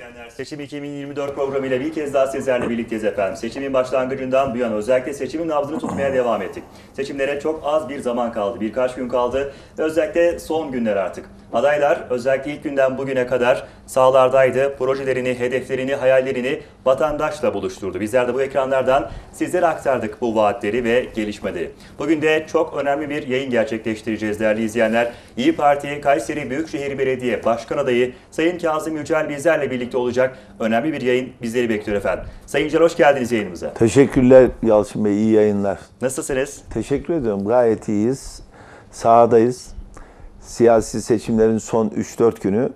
izleyenler. Seçim 2024 programıyla bir kez daha sizlerle birlikteyiz efendim. Seçimin başlangıcından bu yana özellikle seçimin nabzını tutmaya devam ettik. Seçimlere çok az bir zaman kaldı, birkaç gün kaldı özellikle son günler artık. Adaylar özellikle ilk günden bugüne kadar sahalardaydı. Projelerini, hedeflerini, hayallerini vatandaşla buluşturdu. Bizler de bu ekranlardan sizlere aktardık bu vaatleri ve gelişmeleri. Bugün de çok önemli bir yayın gerçekleştireceğiz değerli izleyenler. İyi Parti Kayseri Büyükşehir Belediye Başkan Adayı Sayın Kazım Yücel bizlerle birlikte olacak. Önemli bir yayın bizleri bekliyor efendim. Sayın Yücel hoş geldiniz yayınımıza. Teşekkürler Yalçın Bey, iyi yayınlar. Nasılsınız? Teşekkür ediyorum, gayet iyiyiz. Sahadayız. Siyasi seçimlerin son 3-4 günü.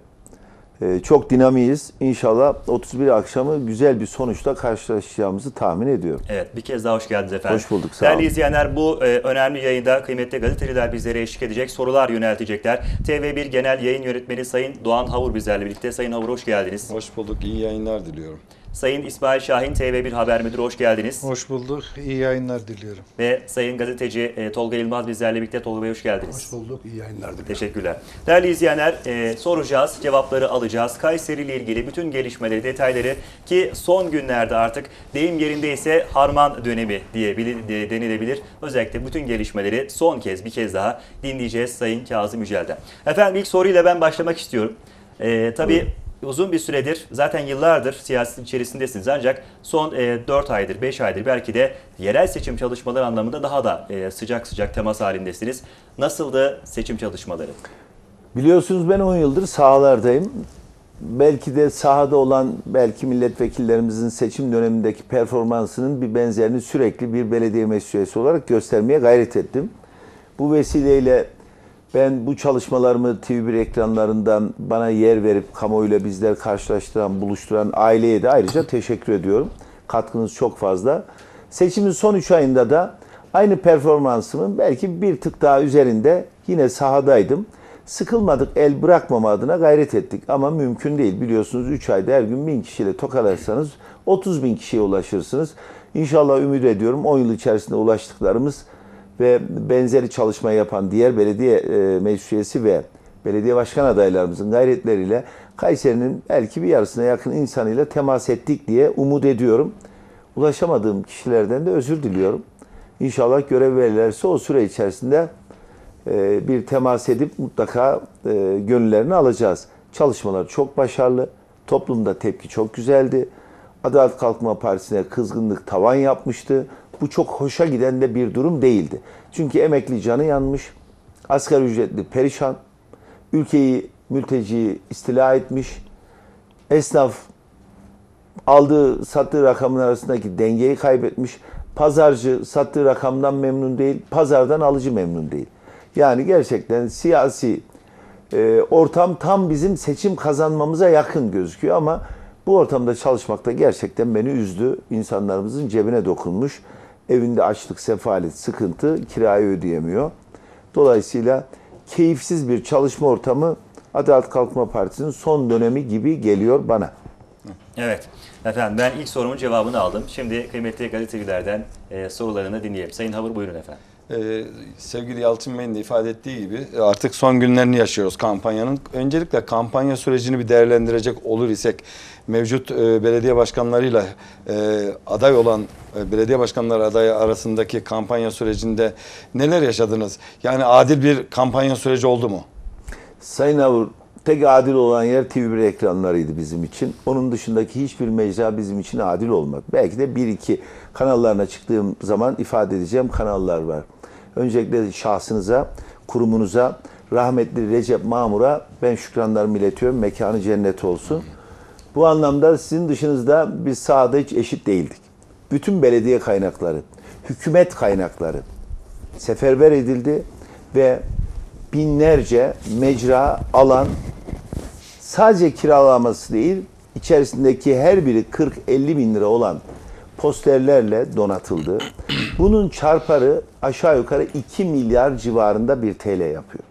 Ee, Çok dinamiyiz. İnşallah 31 akşamı güzel bir sonuçla karşılaşacağımızı tahmin ediyorum. Evet bir kez daha hoş geldiniz efendim. Hoş bulduk, sağ Değerli olun. izleyenler bu e, önemli yayında kıymetli gazeteciler bizlere eşlik edecek, sorular yöneltecekler. TV1 Genel Yayın Yönetmeni Sayın Doğan Havur bizlerle birlikte. Sayın Havur hoş geldiniz. Hoş bulduk. iyi yayınlar diliyorum. Sayın İsmail Şahin TV1 Haber Müdürü hoş geldiniz. Hoş bulduk. İyi yayınlar diliyorum. Ve Sayın Gazeteci e, Tolga Yılmaz bizlerle birlikte. Tolga Bey hoş geldiniz. Hoş bulduk. İyi yayınlar diliyorum. Teşekkürler. Değerli izleyenler e, soracağız, cevapları alacağız. Kayseri ile ilgili bütün gelişmeleri, detayları ki son günlerde artık deyim yerindeyse harman dönemi diye bili- de- denilebilir. Özellikle bütün gelişmeleri son kez bir kez daha dinleyeceğiz Sayın Kazım Yücel'den. Efendim ilk soruyla ben başlamak istiyorum. E, tabii uzun bir süredir zaten yıllardır siyasetin içerisindesiniz ancak son e, 4 aydır 5 aydır belki de yerel seçim çalışmaları anlamında daha da e, sıcak sıcak temas halindesiniz. Nasıldı seçim çalışmaları? Biliyorsunuz ben 10 yıldır sahalardayım. Belki de sahada olan belki milletvekillerimizin seçim dönemindeki performansının bir benzerini sürekli bir belediye mesuliyeti olarak göstermeye gayret ettim. Bu vesileyle ben bu çalışmalarımı TV1 ekranlarından bana yer verip kamuoyuyla bizler karşılaştıran, buluşturan aileye de ayrıca teşekkür ediyorum. Katkınız çok fazla. Seçimin son 3 ayında da aynı performansımın belki bir tık daha üzerinde yine sahadaydım. Sıkılmadık, el bırakmama adına gayret ettik. Ama mümkün değil. Biliyorsunuz 3 ayda her gün 1000 kişiyle tokalarsanız 30 bin kişiye ulaşırsınız. İnşallah ümit ediyorum 10 yıl içerisinde ulaştıklarımız ve benzeri çalışma yapan diğer belediye e, meclis üyesi ve belediye başkan adaylarımızın gayretleriyle Kayseri'nin belki bir yarısına yakın insanıyla temas ettik diye umut ediyorum. Ulaşamadığım kişilerden de özür diliyorum. İnşallah görev verirlerse o süre içerisinde e, bir temas edip mutlaka e, gönüllerini alacağız. Çalışmalar çok başarılı. Toplumda tepki çok güzeldi. Adalet Kalkınma Partisi'ne kızgınlık tavan yapmıştı. Bu çok hoşa giden de bir durum değildi. Çünkü emekli canı yanmış, asgari ücretli perişan, ülkeyi mülteci istila etmiş, esnaf aldığı sattığı rakamın arasındaki dengeyi kaybetmiş. Pazarcı sattığı rakamdan memnun değil, pazardan alıcı memnun değil. Yani gerçekten siyasi e, ortam tam bizim seçim kazanmamıza yakın gözüküyor ama bu ortamda çalışmak da gerçekten beni üzdü. İnsanlarımızın cebine dokunmuş. Evinde açlık, sefalet, sıkıntı, kirayı ödeyemiyor. Dolayısıyla keyifsiz bir çalışma ortamı Adalet Kalkınma Partisi'nin son dönemi gibi geliyor bana. Evet. Efendim ben ilk sorumun cevabını aldım. Şimdi kıymetli gazetecilerden e, sorularını dinleyelim. Sayın Havur buyurun efendim. Ee, sevgili Yalçın Bey'in de ifade ettiği gibi artık son günlerini yaşıyoruz kampanyanın. Öncelikle kampanya sürecini bir değerlendirecek olur isek mevcut e, belediye başkanlarıyla e, aday olan e, belediye başkanları adayı arasındaki kampanya sürecinde neler yaşadınız? Yani adil bir kampanya süreci oldu mu? Sayın Avur, tek adil olan yer TV1 ekranlarıydı bizim için. Onun dışındaki hiçbir mecra bizim için adil olmadı. Belki de bir iki kanallarına çıktığım zaman ifade edeceğim kanallar var. Öncelikle şahsınıza, kurumunuza, rahmetli Recep Mamur'a ben şükranlarımı iletiyorum. Mekanı cennet olsun. Bu anlamda sizin dışınızda biz sahada hiç eşit değildik. Bütün belediye kaynakları, hükümet kaynakları seferber edildi ve binlerce mecra, alan sadece kiralaması değil, içerisindeki her biri 40-50 bin lira olan posterlerle donatıldı. Bunun çarparı aşağı yukarı 2 milyar civarında bir TL yapıyor.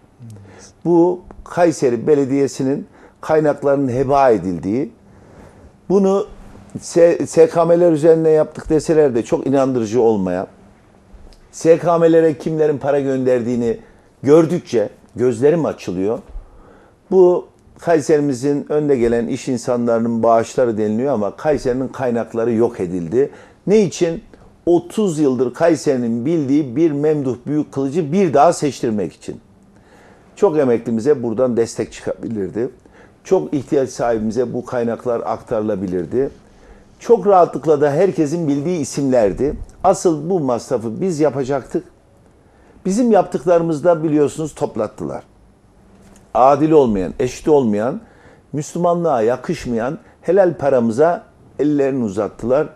Bu Kayseri Belediyesi'nin kaynaklarının heba edildiği, bunu SKM'ler üzerine yaptık deseler de çok inandırıcı olmayan, SKM'lere kimlerin para gönderdiğini gördükçe gözlerim açılıyor. Bu Kayserimizin önde gelen iş insanlarının bağışları deniliyor ama Kayseri'nin kaynakları yok edildi. Ne için? 30 yıldır Kayseri'nin bildiği bir Memduh Büyük Kılıcı bir daha seçtirmek için. Çok emeklimize buradan destek çıkabilirdi. Çok ihtiyaç sahibimize bu kaynaklar aktarılabilirdi. Çok rahatlıkla da herkesin bildiği isimlerdi. Asıl bu masrafı biz yapacaktık. Bizim yaptıklarımızda biliyorsunuz toplattılar. Adil olmayan, eşit olmayan, Müslümanlığa yakışmayan helal paramıza ellerini uzattılar.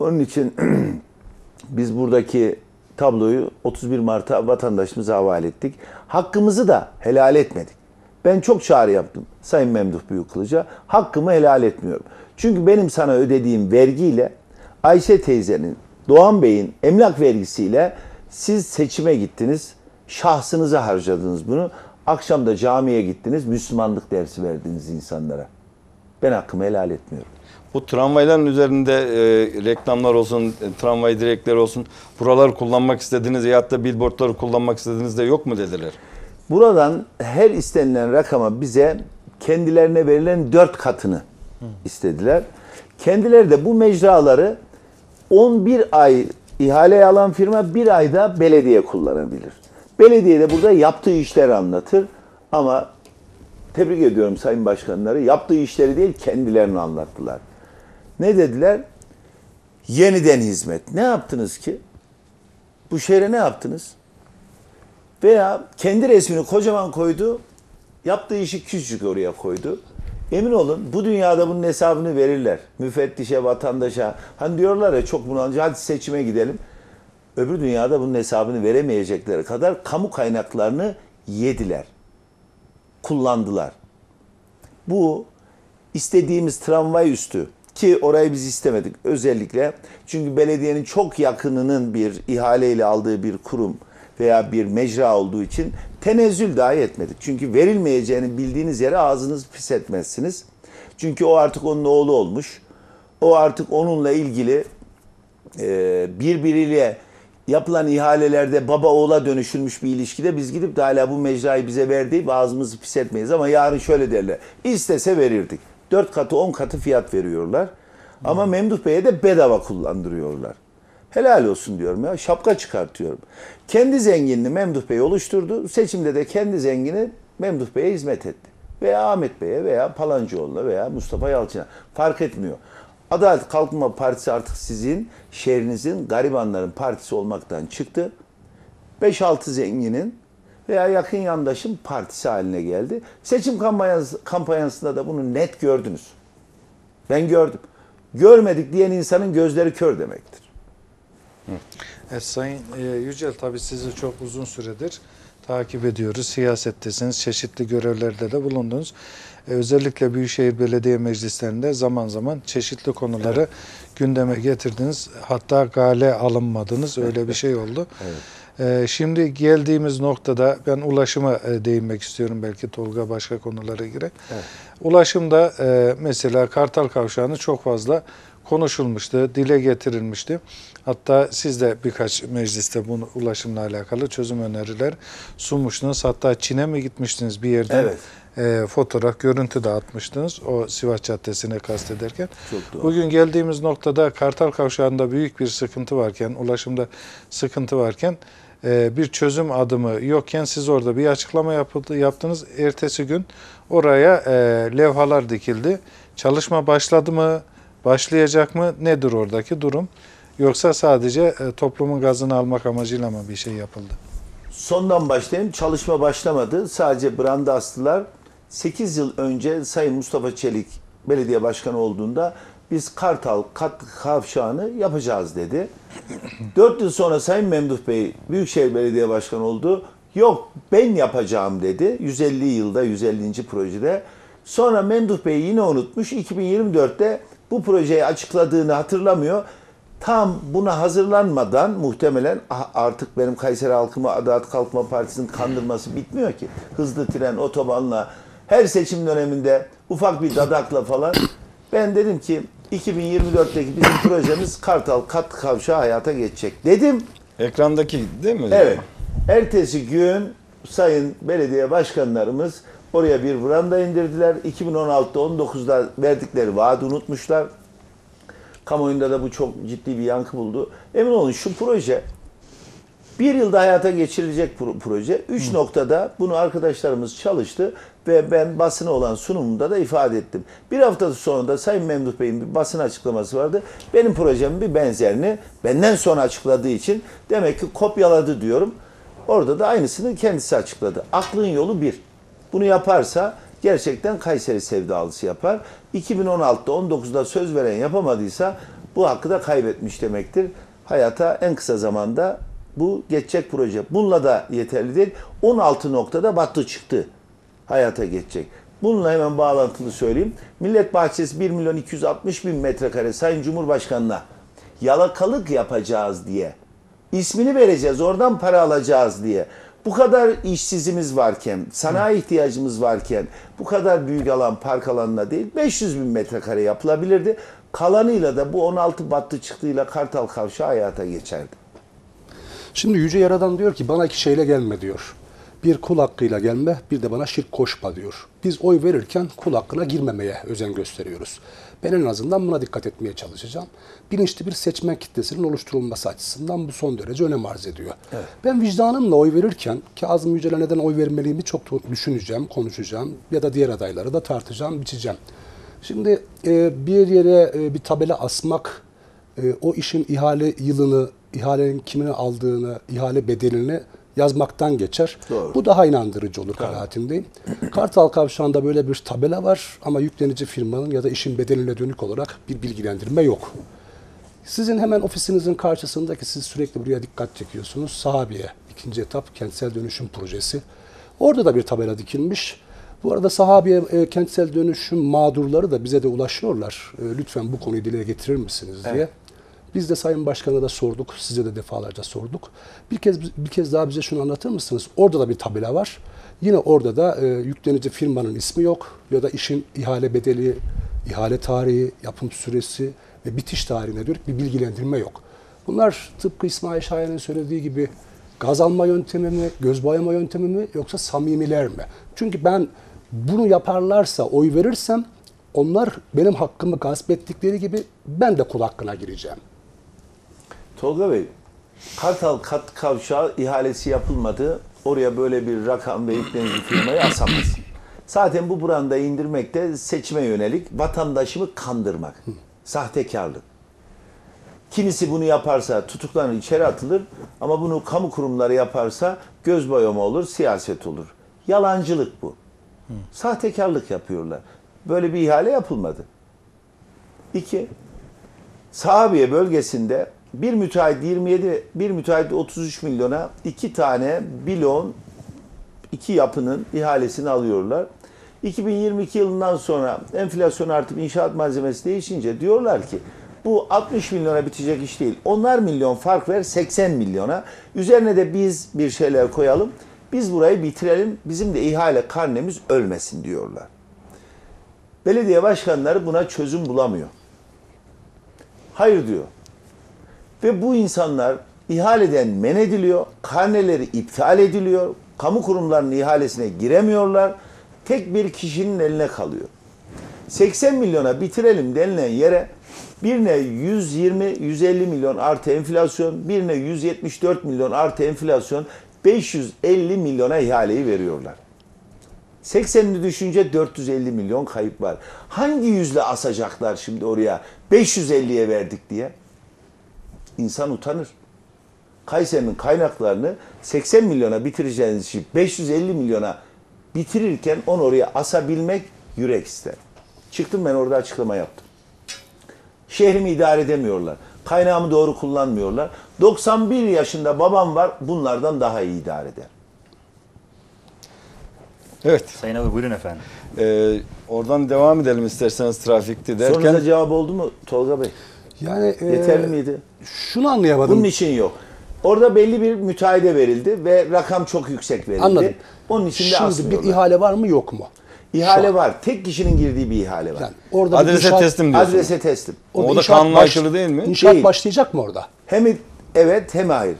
Onun için biz buradaki tabloyu 31 Mart'a vatandaşımıza havale ettik. Hakkımızı da helal etmedik. Ben çok çağrı yaptım Sayın Memduh Büyükkılıç'a. Hakkımı helal etmiyorum. Çünkü benim sana ödediğim vergiyle Ayşe teyzenin, Doğan Bey'in emlak vergisiyle siz seçime gittiniz. Şahsınıza harcadınız bunu. Akşam da camiye gittiniz. Müslümanlık dersi verdiniz insanlara. Ben hakkımı helal etmiyorum. Bu tramvayların üzerinde e, reklamlar olsun, e, tramvay direkleri olsun. Buraları kullanmak istediğiniz ya da billboardları kullanmak istediğinizde yok mu dediler. Buradan her istenilen rakama bize kendilerine verilen dört katını istediler. Kendileri de bu mecraları 11 ay ihaleye alan firma bir ayda belediye kullanabilir. Belediye de burada yaptığı işleri anlatır ama tebrik ediyorum sayın başkanları yaptığı işleri değil kendilerini anlattılar. Ne dediler? Yeniden hizmet. Ne yaptınız ki? Bu şehre ne yaptınız? Veya kendi resmini kocaman koydu, yaptığı işi küçücük oraya koydu. Emin olun bu dünyada bunun hesabını verirler. Müfettişe, vatandaşa. Hani diyorlar ya çok bunalıcı hadi seçime gidelim. Öbür dünyada bunun hesabını veremeyecekleri kadar kamu kaynaklarını yediler. Kullandılar. Bu istediğimiz tramvay üstü ki orayı biz istemedik özellikle. Çünkü belediyenin çok yakınının bir ihaleyle aldığı bir kurum veya bir mecra olduğu için tenezzül dahi etmedik. Çünkü verilmeyeceğini bildiğiniz yere ağzınızı pis etmezsiniz. Çünkü o artık onun oğlu olmuş. O artık onunla ilgili e, birbiriyle yapılan ihalelerde baba oğula dönüşülmüş bir ilişkide biz gidip de hala bu mecrayı bize verdi ve ağzımızı pis etmeyiz. Ama yarın şöyle derler. İstese verirdik. Dört katı on katı fiyat veriyorlar. Ama Memduh Bey'e de bedava kullandırıyorlar. Helal olsun diyorum ya. Şapka çıkartıyorum. Kendi zenginini Memduh Bey oluşturdu. Seçimde de kendi zengini Memduh Bey'e hizmet etti. Veya Ahmet Bey'e veya Palancıoğlu'na veya Mustafa Yalçın'a. Fark etmiyor. Adalet Kalkınma Partisi artık sizin şehrinizin garibanların partisi olmaktan çıktı. 5-6 zenginin veya yakın yandaşın partisi haline geldi. Seçim kampanyası, kampanyasında da bunu net gördünüz. Ben gördüm. Görmedik diyen insanın gözleri kör demektir. Evet, Sayın e, Yücel tabii sizi çok uzun süredir takip ediyoruz. Siyasettesiniz, çeşitli görevlerde de bulundunuz. E, özellikle Büyükşehir Belediye Meclislerinde zaman zaman çeşitli konuları gündeme getirdiniz. Hatta gale alınmadınız. Öyle bir şey oldu. E, şimdi geldiğimiz noktada ben ulaşıma değinmek istiyorum. Belki Tolga başka konulara girer. Ulaşımda e, mesela Kartal Kavşağı'nı çok fazla konuşulmuştu, dile getirilmişti. Hatta siz de birkaç mecliste bunu ulaşımla alakalı çözüm öneriler sunmuştunuz. Hatta Çin'e mi gitmiştiniz bir yerden? Evet. e, fotoğraf, görüntü de atmıştınız o Sivas Caddesi'ne kastederken. Çok doğru. Bugün geldiğimiz noktada Kartal Kavşağı'nda büyük bir sıkıntı varken, ulaşımda sıkıntı varken e, bir çözüm adımı yokken siz orada bir açıklama yapıldı, yaptınız. Ertesi gün oraya e, levhalar dikildi. Çalışma başladı mı, başlayacak mı, nedir oradaki durum? Yoksa sadece e, toplumun gazını almak amacıyla mı bir şey yapıldı? Sondan başlayayım. Çalışma başlamadı. Sadece branda astılar. 8 yıl önce Sayın Mustafa Çelik belediye başkanı olduğunda biz Kartal kat kavşağını yapacağız dedi. 4 yıl sonra Sayın Memduh Bey Büyükşehir Belediye Başkanı oldu. Yok ben yapacağım dedi. 150 yılda 150. projede. Sonra Memduh Bey yine unutmuş. 2024'te bu projeyi açıkladığını hatırlamıyor. Tam buna hazırlanmadan muhtemelen "Ah, artık benim Kayseri halkımı Adalet Kalkınma Partisi'nin kandırması bitmiyor ki. Hızlı tren, otobanla her seçim döneminde ufak bir dadakla falan. Ben dedim ki 2024'teki bizim projemiz Kartal Kat Kavşağı hayata geçecek dedim. Ekrandaki değil mi? Evet. Ertesi gün sayın belediye başkanlarımız Oraya bir branda indirdiler. 2016'da 19'da verdikleri vaadi unutmuşlar. Kamuoyunda da bu çok ciddi bir yankı buldu. Emin olun şu proje bir yılda hayata geçirilecek pro- proje. Üç noktada bunu arkadaşlarımız çalıştı ve ben basına olan sunumumda da ifade ettim. Bir hafta sonra da Sayın Memduh Bey'in bir basın açıklaması vardı. Benim projemin bir benzerini benden sonra açıkladığı için demek ki kopyaladı diyorum. Orada da aynısını kendisi açıkladı. Aklın yolu bir. Bunu yaparsa gerçekten Kayseri sevdalısı yapar. 2016'da 19'da söz veren yapamadıysa bu hakkı da kaybetmiş demektir. Hayata en kısa zamanda bu geçecek proje. Bununla da yeterli değil. 16 noktada battı çıktı. Hayata geçecek. Bununla hemen bağlantılı söyleyeyim. Millet Bahçesi 1 milyon 260 bin metrekare Sayın Cumhurbaşkanı'na yalakalık yapacağız diye ismini vereceğiz, oradan para alacağız diye. Bu kadar işsizimiz varken, sanayi ihtiyacımız varken bu kadar büyük alan park alanına değil 500 bin metrekare yapılabilirdi. Kalanıyla da bu 16 battı çıktığıyla Kartal Kavşağı hayata geçerdi. Şimdi Yüce Yaradan diyor ki bana iki şeyle gelme diyor. Bir kul hakkıyla gelme, bir de bana şirk koşma diyor. Biz oy verirken kul hakkına girmemeye özen gösteriyoruz. Ben en azından buna dikkat etmeye çalışacağım. Bilinçli bir seçmen kitlesinin oluşturulması açısından bu son derece önem arz ediyor. Ben vicdanımla oy verirken Kazım Yücel'e neden oy vermeliyimi çok düşüneceğim, konuşacağım ya da diğer adayları da tartacağım, biçeceğim. Şimdi e, bir yere e, bir tabela asmak e, o işin ihale yılını, ihalenin kimine aldığını, ihale bedelini yazmaktan geçer. Doğru. Bu daha inandırıcı olur kanaatindeyim. Kartal Kavşağı'nda böyle bir tabela var ama yüklenici firmanın ya da işin bedeline dönük olarak bir bilgilendirme yok. Sizin hemen ofisinizin karşısındaki siz sürekli buraya dikkat çekiyorsunuz. Sahabiye ikinci etap kentsel dönüşüm projesi. Orada da bir tabela dikilmiş. Bu arada sahabiye e, kentsel dönüşüm mağdurları da bize de ulaşıyorlar. E, lütfen bu konuyu dile getirir misiniz diye. Biz de Sayın Başkan'a da sorduk, size de defalarca sorduk. Bir kez bir kez daha bize şunu anlatır mısınız? Orada da bir tabela var. Yine orada da e, yüklenici firmanın ismi yok ya da işin ihale bedeli, ihale tarihi, yapım süresi ve bitiş tarihine dönük bir bilgilendirme yok. Bunlar tıpkı İsmail Şahin'in söylediği gibi gaz alma yöntemi mi, göz boyama yöntemi mi yoksa samimiler mi? Çünkü ben bunu yaparlarsa oy verirsem onlar benim hakkımı gasp ettikleri gibi ben de kul hakkına gireceğim. Tolga Bey, Kartal Kat Kavşağı ihalesi yapılmadı. Oraya böyle bir rakam ve yüklenici firmayı asamaz. Zaten bu branda indirmek de seçime yönelik vatandaşımı kandırmak. Sahtekarlık. Kimisi bunu yaparsa tutuklanır, içeri atılır ama bunu kamu kurumları yaparsa göz boyama olur, siyaset olur. Yalancılık bu. Sahtekarlık yapıyorlar. Böyle bir ihale yapılmadı. İki, Sahabiye bölgesinde bir müteahhit 27, bir müteahhit 33 milyona iki tane bilon, iki yapının ihalesini alıyorlar. 2022 yılından sonra enflasyon artıp inşaat malzemesi değişince diyorlar ki bu 60 milyona bitecek iş değil. Onlar milyon fark ver 80 milyona. Üzerine de biz bir şeyler koyalım. Biz burayı bitirelim. Bizim de ihale karnemiz ölmesin diyorlar. Belediye başkanları buna çözüm bulamıyor. Hayır diyor. Ve bu insanlar ihaleden men ediliyor, karneleri iptal ediliyor, kamu kurumlarının ihalesine giremiyorlar. Tek bir kişinin eline kalıyor. 80 milyona bitirelim denilen yere birine 120-150 milyon artı enflasyon, birine 174 milyon artı enflasyon 550 milyona ihaleyi veriyorlar. 80'ini düşünce 450 milyon kayıp var. Hangi yüzle asacaklar şimdi oraya 550'ye verdik diye? İnsan utanır. Kayseri'nin kaynaklarını 80 milyona bitireceğiniz işi 550 milyona bitirirken onu oraya asabilmek yürek ister. Çıktım ben orada açıklama yaptım. Şehrimi idare edemiyorlar. Kaynağımı doğru kullanmıyorlar. 91 yaşında babam var bunlardan daha iyi idare eder. Evet. Sayın abi buyurun efendim. Ee, oradan devam edelim isterseniz trafikte derken. Sorunuza cevap oldu mu Tolga Bey? Yani e, Yeterli miydi? Şunu anlayamadım. Bunun için yok. Orada belli bir müteahhide verildi ve rakam çok yüksek verildi. Anladım. Onun için de Şimdi asmıyorlar. bir ihale var mı yok mu? İhale var. Tek kişinin girdiği bir ihale var. Yani orada bir Adrese inşaat- teslim diyorsunuz. Adrese teslim. orada O da inşaat aykırı değil mi? İnşaat Değil. başlayacak mı orada? Hem evet hem hayır.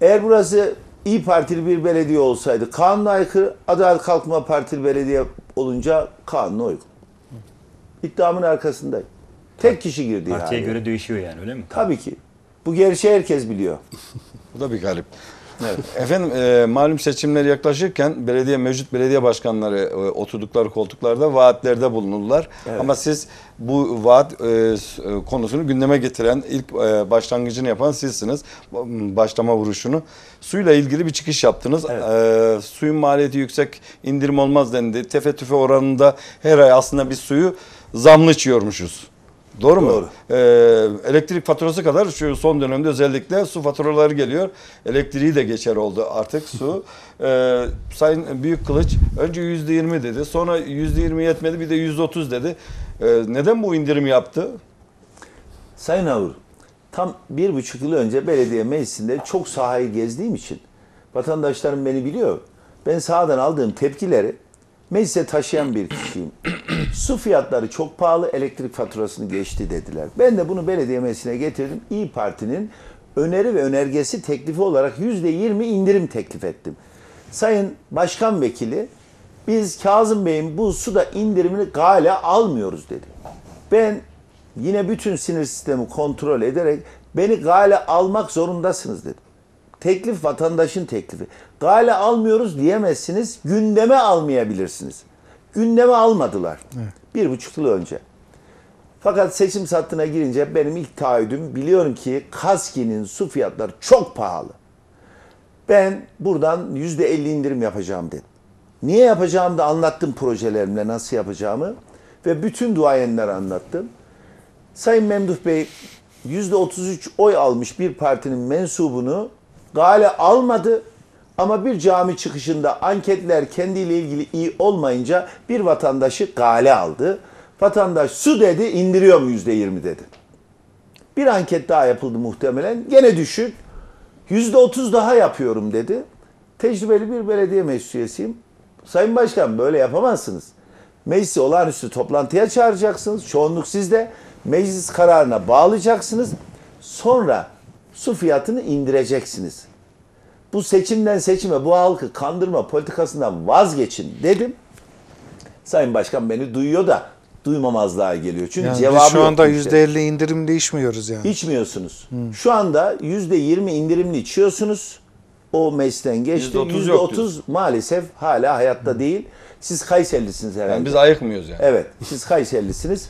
Eğer burası İyi Partili bir belediye olsaydı kanuna aykırı, Adalet Kalkınma Partili belediye olunca kanuna uygun. İddiamın arkasındayım. Tek kişi girdi Partiye ihaleye. göre değişiyor yani öyle mi? Tabii ki. Bu gerçeği herkes biliyor. Bu da bir garip. Evet. Efendim e, malum seçimler yaklaşırken belediye mevcut belediye başkanları e, oturdukları koltuklarda vaatlerde bulunurlar. Ama siz bu vaat e, e, konusunu gündeme getiren ilk e, başlangıcını yapan sizsiniz. Başlama vuruşunu. Suyla ilgili bir çıkış yaptınız. E, suyun maliyeti yüksek indirim olmaz dendi. Tefe tüfe oranında her ay aslında biz suyu zamlı içiyormuşuz. Doğru mu? Doğru. Ee, elektrik faturası kadar şu son dönemde özellikle su faturaları geliyor. Elektriği de geçer oldu artık su. Ee, Sayın Büyük Kılıç önce yüzde yirmi dedi. Sonra yüzde yirmi yetmedi bir de yüzde otuz dedi. Ee, neden bu indirim yaptı? Sayın Havur, tam bir buçuk yıl önce belediye meclisinde çok sahayı gezdiğim için vatandaşlarım beni biliyor. Ben sahadan aldığım tepkileri meclise taşıyan bir kişiyim. Su fiyatları çok pahalı, elektrik faturasını geçti dediler. Ben de bunu belediye meclisine getirdim. İyi Parti'nin öneri ve önergesi teklifi olarak yüzde yirmi indirim teklif ettim. Sayın Başkan Vekili, biz Kazım Bey'in bu suda indirimini gale almıyoruz dedi. Ben yine bütün sinir sistemi kontrol ederek beni gale almak zorundasınız dedim. Teklif vatandaşın teklifi. Gale almıyoruz diyemezsiniz, gündeme almayabilirsiniz. Gündeme almadılar. Bir buçuk yıl önce. Fakat seçim sattığına girince benim ilk taahhüdüm biliyorum ki Kaski'nin su fiyatları çok pahalı. Ben buradan yüzde elli indirim yapacağım dedim. Niye yapacağımı da anlattım projelerimle nasıl yapacağımı ve bütün duayenlere anlattım. Sayın Memduh Bey yüzde 33 oy almış bir partinin mensubunu gale almadı ama bir cami çıkışında anketler kendiyle ilgili iyi olmayınca bir vatandaşı gale aldı. Vatandaş su dedi indiriyorum yüzde 20 dedi. Bir anket daha yapıldı muhtemelen. Gene düşük. Yüzde otuz daha yapıyorum dedi. Tecrübeli bir belediye meclis üyesiyim. Sayın Başkan böyle yapamazsınız. Meclisi olağanüstü toplantıya çağıracaksınız. Çoğunluk sizde. Meclis kararına bağlayacaksınız. Sonra su fiyatını indireceksiniz. Bu seçimden seçime bu halkı kandırma politikasından vazgeçin dedim. Sayın Başkan beni duyuyor da duymamazlığa geliyor. Çünkü Yani cevabı biz şu anda kimsenin. %50 indirimli içmiyoruz yani. İçmiyorsunuz. Şu anda yüzde yirmi indirimli içiyorsunuz. O meclisten geçti. %30 Yüzde yok otuz maalesef hala hayatta değil. Siz Kayserilisiniz herhalde. Yani biz ayıkmıyoruz yani. Evet, siz Kayserilisiniz.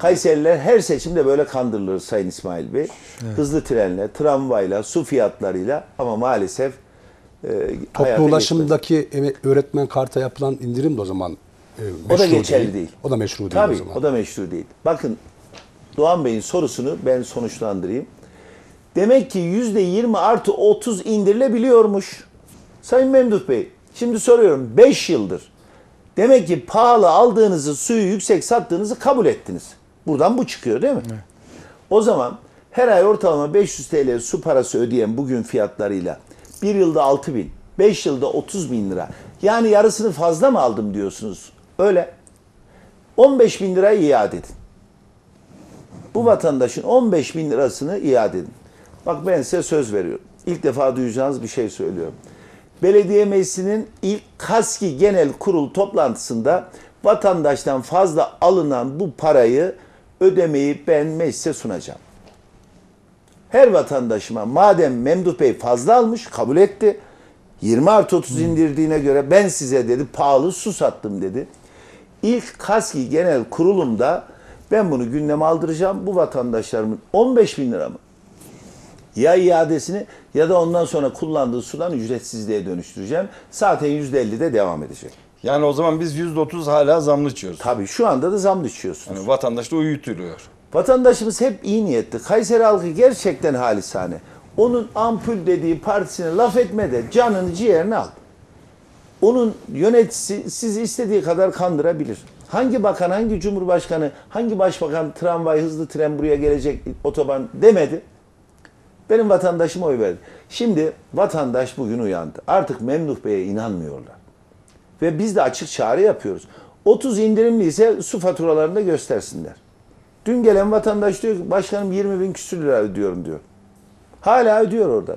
Kayseriler her seçimde böyle kandırılır Sayın İsmail Bey. Hızlı trenle, tramvayla, su fiyatlarıyla ama maalesef e, Toplu ulaşımdaki eme- öğretmen karta yapılan indirim de o zaman e, O da meşru geçerli değil. O da meşru değil Tabii o zaman. o da meşru değil. Bakın Doğan Bey'in sorusunu ben sonuçlandırayım. Demek ki yüzde yirmi artı 30 indirilebiliyormuş. Sayın Memduh Bey, şimdi soruyorum 5 yıldır. Demek ki pahalı aldığınızı, suyu yüksek sattığınızı kabul ettiniz. Buradan bu çıkıyor değil mi? O zaman her ay ortalama 500 TL su parası ödeyen bugün fiyatlarıyla bir yılda 6 bin, 5 yılda 30 bin lira. Yani yarısını fazla mı aldım diyorsunuz? Öyle. 15 bin lirayı iade edin. Bu vatandaşın 15 bin lirasını iade edin. Bak ben size söz veriyorum. İlk defa duyacağınız bir şey söylüyorum. Belediye Meclisi'nin ilk KASKİ Genel Kurul toplantısında vatandaştan fazla alınan bu parayı ödemeyi ben meclise sunacağım. Her vatandaşıma madem Memduh Bey fazla almış kabul etti. 20 artı 30 indirdiğine göre ben size dedi pahalı su sattım dedi. İlk KASKİ Genel Kurulumda ben bunu gündeme aldıracağım. Bu vatandaşlarımın 15 bin lira mı? Ya iadesini ya da ondan sonra kullandığı sudan ücretsizliğe dönüştüreceğim. Zaten %50 de devam edecek. Yani o zaman biz yüzde otuz hala zamlı içiyoruz. Tabii şu anda da zam düşüyorsunuz. Yani vatandaş da uyutuluyor. Vatandaşımız hep iyi niyetli. Kayseri halkı gerçekten halisane. Onun ampul dediği partisine laf etme de canını ciğerini al. Onun yöneticisi sizi istediği kadar kandırabilir. Hangi bakan, hangi cumhurbaşkanı, hangi başbakan tramvay, hızlı tren buraya gelecek, otoban demedi. Benim vatandaşıma oy verdi. Şimdi vatandaş bugün uyandı. Artık Memduh Bey'e inanmıyorlar. Ve biz de açık çağrı yapıyoruz. 30 indirimli ise su faturalarında göstersinler. Dün gelen vatandaş diyor ki başkanım 20 bin küsür lira ödüyorum diyor. Hala ödüyor orada.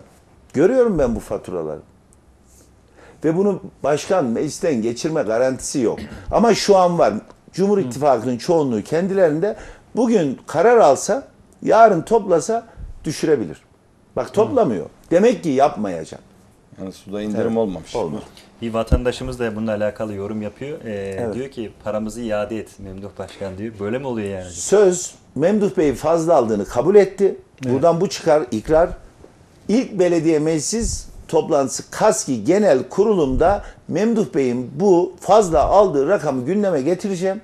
Görüyorum ben bu faturaları. Ve bunu başkan meclisten geçirme garantisi yok. Ama şu an var. Cumhur İttifakı'nın çoğunluğu kendilerinde bugün karar alsa, yarın toplasa düşürebilir. Bak toplamıyor. Demek ki yapmayacak. Yani suda indirim olmamış. Olmaz. Bir vatandaşımız da bununla alakalı yorum yapıyor. Ee, Evet. Diyor ki paramızı iade et Memduh Başkan diyor. Böyle mi oluyor yani? Söz Memduh Bey fazla aldığını kabul etti. Buradan bu çıkar ikrar. İlk belediye meclis toplantısı KASKİ genel kurulumda Memduh Bey'in bu fazla aldığı rakamı gündeme getireceğim.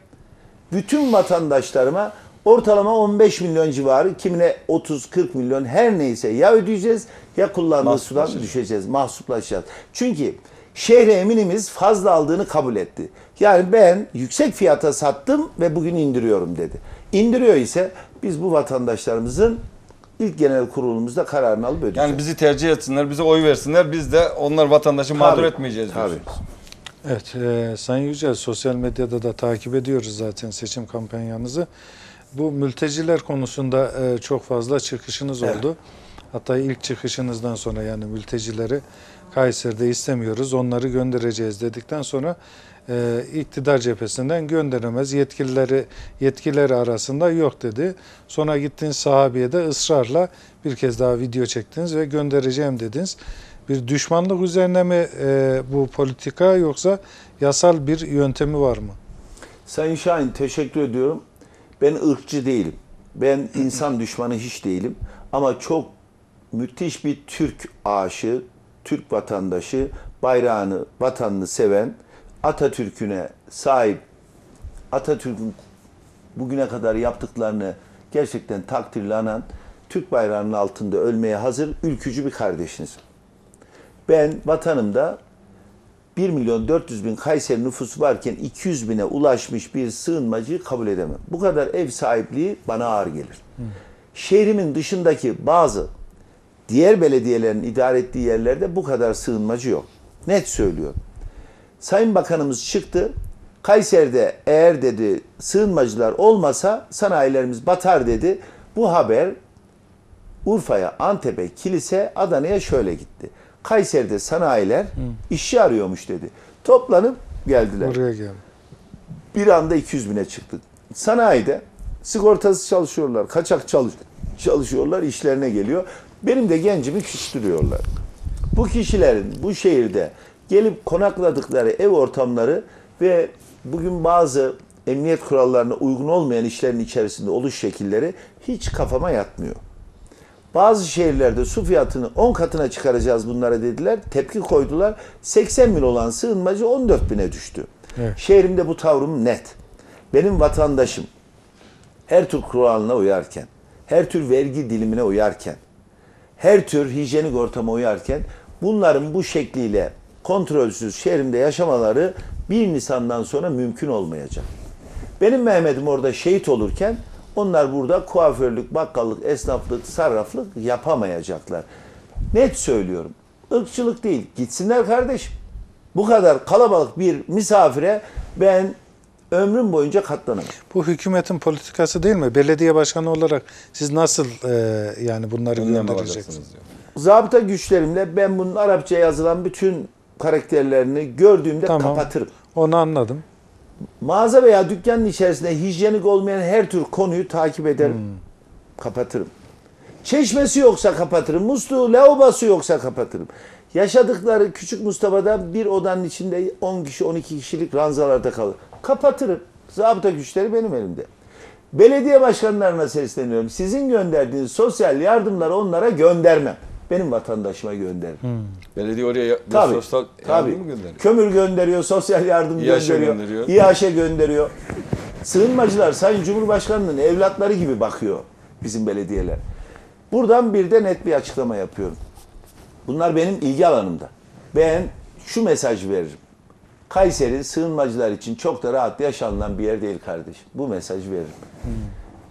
Bütün vatandaşlarıma ortalama 15 milyon civarı kimine 30-40 milyon her neyse ya ödeyeceğiz ya kullandığı sudan Mahsuplaşacağız. düşeceğiz, mahsuplaşacağız. Çünkü şehre eminimiz fazla aldığını kabul etti. Yani ben yüksek fiyata sattım ve bugün indiriyorum dedi. İndiriyor ise biz bu vatandaşlarımızın ilk genel kurulumuzda kararını alıp ödeyeceğiz. Yani bizi tercih etsinler, bize oy versinler. Biz de onlar vatandaşı mağdur Tabii, etmeyeceğiz tabii. diyorsunuz. Evet, e, Sayın Yücel sosyal medyada da takip ediyoruz zaten seçim kampanyanızı. Bu mülteciler konusunda e, çok fazla çıkışınız Evet. oldu. Hatta ilk çıkışınızdan sonra yani mültecileri Kayseri'de istemiyoruz, onları göndereceğiz dedikten sonra e, iktidar cephesinden gönderemez. Yetkilileri yetkilileri arasında yok dedi. Sonra gittiniz sahabeye de ısrarla bir kez daha video çektiniz ve göndereceğim dediniz. Bir düşmanlık üzerine mi e, bu politika yoksa yasal bir yöntemi var mı? Sayın Şahin teşekkür ediyorum. Ben ırkçı değilim. Ben insan düşmanı hiç değilim. Ama çok müthiş bir Türk aşığı, Türk vatandaşı, bayrağını, vatanını seven, Atatürk'üne sahip, Atatürk'ün bugüne kadar yaptıklarını gerçekten takdirle anan, Türk bayrağının altında ölmeye hazır ülkücü bir kardeşiniz. Ben vatanımda 1 milyon 400 bin Kayseri nüfusu varken 200 bine ulaşmış bir sığınmacıyı kabul edemem. Bu kadar ev sahipliği bana ağır gelir. Şehrimin dışındaki bazı diğer belediyelerin idare ettiği yerlerde bu kadar sığınmacı yok. Net söylüyorum. Sayın Bakanımız çıktı. Kayseri'de eğer dedi sığınmacılar olmasa sanayilerimiz batar dedi. Bu haber Urfa'ya, Antep'e, Kilise, Adana'ya şöyle gitti. Kayseri'de sanayiler işçi arıyormuş dedi. Toplanıp geldiler. Oraya gel. Bir anda 200 bine çıktık. Sanayide sigortasız çalışıyorlar, kaçak çalış çalışıyorlar, işlerine geliyor. Benim de gencimi küstürüyorlar. Bu kişilerin bu şehirde gelip konakladıkları ev ortamları ve bugün bazı emniyet kurallarına uygun olmayan işlerin içerisinde oluş şekilleri hiç kafama yatmıyor. Bazı şehirlerde su fiyatını 10 katına çıkaracağız bunlara dediler. Tepki koydular. 80 bin olan sığınmacı 14 bine düştü. Evet. Şehrimde bu tavrım net. Benim vatandaşım her tür kuralına uyarken, her tür vergi dilimine uyarken, her tür hijyenik ortama uyarken bunların bu şekliyle kontrolsüz şehrimde yaşamaları 1 Nisan'dan sonra mümkün olmayacak. Benim Mehmet'im orada şehit olurken onlar burada kuaförlük, bakkallık, esnaflık, sarraflık yapamayacaklar. Net söylüyorum. Irkçılık değil. Gitsinler kardeşim. Bu kadar kalabalık bir misafire ben ömrüm boyunca katlanamam. Bu hükümetin politikası değil mi? Belediye başkanı olarak siz nasıl e, yani bunları Önlem göndereceksiniz? Zabıta güçlerimle ben bunun Arapça yazılan bütün karakterlerini gördüğümde Tamam. kapatırım. Onu anladım. Mağaza veya dükkanın içerisinde hijyenik olmayan her tür konuyu takip ederim. Kapatırım. Çeşmesi yoksa kapatırım. Musluğu, lavabosu yoksa kapatırım. Yaşadıkları küçük Mustafa'da bir odanın içinde 10 kişi 12 kişilik ranzalarda kalır. Kapatırım. Zabıta güçleri benim elimde. Belediye başkanlarına sesleniyorum. Sizin gönderdiğiniz sosyal yardımları onlara göndermem. Benim vatandaşıma gönderirim. Belediye oraya Tabii. sosyal tabii. yardım mı gönderiyor? Kömür gönderiyor, sosyal yardım İHŞ gönderiyor, gönderiyor. İHŞ gönderiyor. Sığınmacılar Sayın Cumhurbaşkanı'nın evlatları gibi bakıyor bizim belediyeler. Buradan bir de net bir açıklama yapıyorum. Bunlar benim ilgi alanımda. Ben şu mesaj veririm. Kayseri sığınmacılar için çok da rahat yaşanılan bir yer değil kardeşim. Bu mesajı veririm.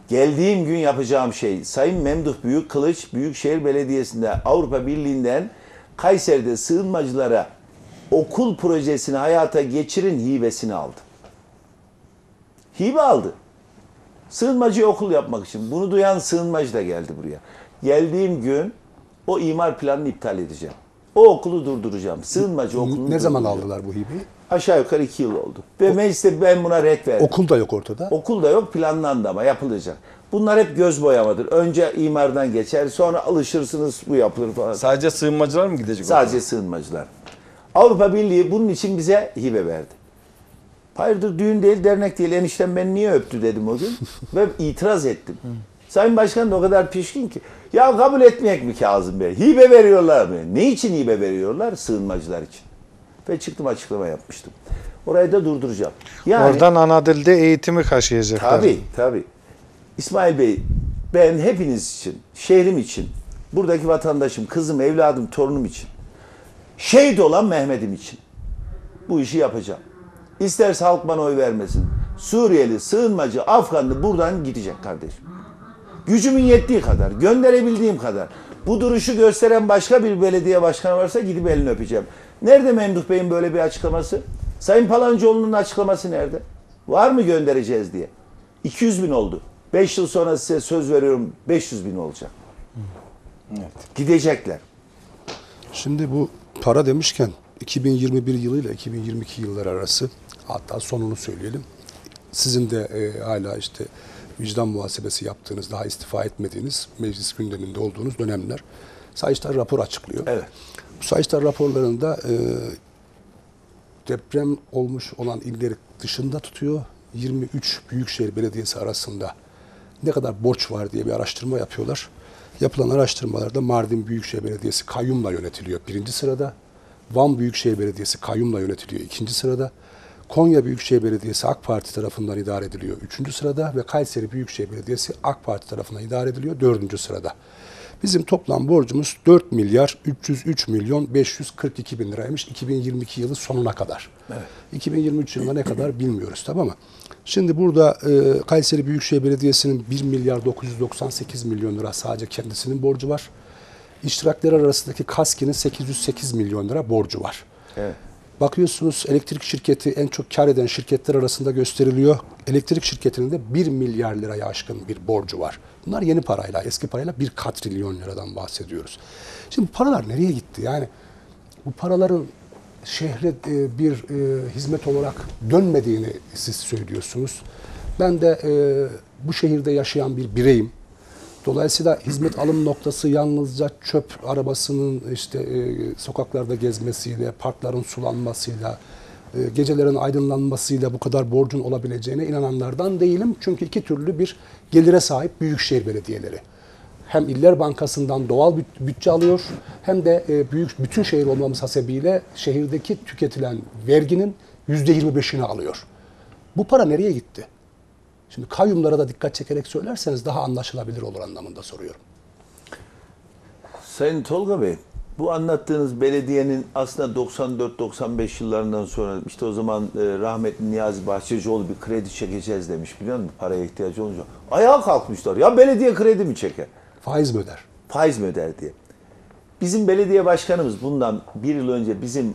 Geldiğim gün yapacağım şey Sayın Memduh Büyük Kılıç Büyükşehir Belediyesi'nde Avrupa Birliği'nden Kayseri'de sığınmacılara okul projesini hayata geçirin hibesini aldı. Hibe aldı. Sığınmacıya okul yapmak için. Bunu duyan sığınmacı da geldi buraya. Geldiğim gün o imar planını iptal edeceğim. O okulu durduracağım. Sığınmacı okulunu Ne zaman aldılar bu hibeyi? Aşağı yukarı iki yıl oldu. Ve mecliste ben buna red verdim. Okul da yok ortada. Okul da yok planlandı ama yapılacak. Bunlar hep göz boyamadır. Önce imardan geçer sonra alışırsınız bu yapılır falan. Sadece sığınmacılar mı gidecek? Sadece sığınmacılar. Avrupa Birliği bunun için bize hibe verdi. Hayırdır düğün değil dernek değil eniştem beni niye öptü dedim o gün. Ve itiraz ettim. Sayın Başkan da o kadar pişkin ki. Ya kabul etmeyek mi Kazım Bey? Hibe veriyorlar mı? Ne için hibe veriyorlar? Sığınmacılar için. Ve çıktım açıklama yapmıştım. Orayı da durduracağım. Yani, Oradan ana dilde eğitimi kaşıyacaklar. Tabii tabii. İsmail Bey ben hepiniz için, şehrim için, buradaki vatandaşım, kızım, evladım, torunum için, şehit olan Mehmet'im için bu işi yapacağım. İsterse halk bana oy vermesin. Suriyeli, sığınmacı, Afganlı buradan gidecek kardeşim. Gücümün yettiği kadar, gönderebildiğim kadar. Bu duruşu gösteren başka bir belediye başkanı varsa gidip elini öpeceğim. Nerede Memduh Bey'in böyle bir açıklaması? Sayın Palancıoğlu'nun açıklaması nerede? Var mı göndereceğiz diye. 200 bin oldu. 5 yıl sonra size söz veriyorum 500 bin olacak. Gidecekler. Şimdi bu para demişken 2021 yılıyla 2022 yılları arası hatta sonunu söyleyelim. Sizin de e, hala işte vicdan muhasebesi yaptığınız, daha istifa etmediğiniz, meclis gündeminde olduğunuz dönemler. Sayıştay rapor açıklıyor. Evet. Sayıştay raporlarında e, deprem olmuş olan illeri dışında tutuyor. 23 Büyükşehir Belediyesi arasında ne kadar borç var diye bir araştırma yapıyorlar. Yapılan araştırmalarda Mardin Büyükşehir Belediyesi kayyumla yönetiliyor birinci sırada. Van Büyükşehir Belediyesi kayyumla yönetiliyor ikinci sırada. Konya Büyükşehir Belediyesi AK Parti tarafından idare ediliyor üçüncü sırada ve Kayseri Büyükşehir Belediyesi AK Parti tarafından idare ediliyor dördüncü sırada. Bizim toplam borcumuz 4 milyar 303 milyon 542 bin liraymış 2022 yılı sonuna kadar. 2023 yılına ne kadar bilmiyoruz tamam mı? Şimdi burada e, Kayseri Büyükşehir Belediyesi'nin 1 milyar 998 milyon lira sadece kendisinin borcu var. İştirakler arasındaki KASKİ'nin 808 milyon lira borcu var. Evet. Bakıyorsunuz elektrik şirketi en çok kar eden şirketler arasında gösteriliyor. Elektrik şirketinin de 1 milyar liraya aşkın bir borcu var. Bunlar yeni parayla, eski parayla bir katrilyon liradan bahsediyoruz. Şimdi paralar nereye gitti? Yani bu paraların şehre e, bir e, hizmet olarak dönmediğini siz söylüyorsunuz. Ben de e, bu şehirde yaşayan bir bireyim. Dolayısıyla hizmet alım noktası yalnızca çöp arabasının işte sokaklarda gezmesiyle, parkların sulanmasıyla, gecelerin aydınlanmasıyla bu kadar borcun olabileceğine inananlardan değilim. Çünkü iki türlü bir gelire sahip büyükşehir belediyeleri. Hem İller Bankası'ndan doğal büt- bütçe alıyor hem de e, büyük bütün şehir olmamız hasebiyle şehirdeki tüketilen verginin yüzde 25'ini alıyor. Bu para nereye gitti? Şimdi kayyumlara da dikkat çekerek söylerseniz daha anlaşılabilir olur anlamında soruyorum. Sayın Tolga Bey, bu anlattığınız belediyenin aslında 94-95 yıllarından sonra işte o zaman e, rahmetli Niyazi Bahçecioğlu bir kredi çekeceğiz demiş biliyor musun? Paraya ihtiyacı olunca. Ayağa kalkmışlar. Ya belediye kredi mi çeker? Faiz mi öder? Faiz mi öder diye. Bizim belediye başkanımız bundan bir yıl önce bizim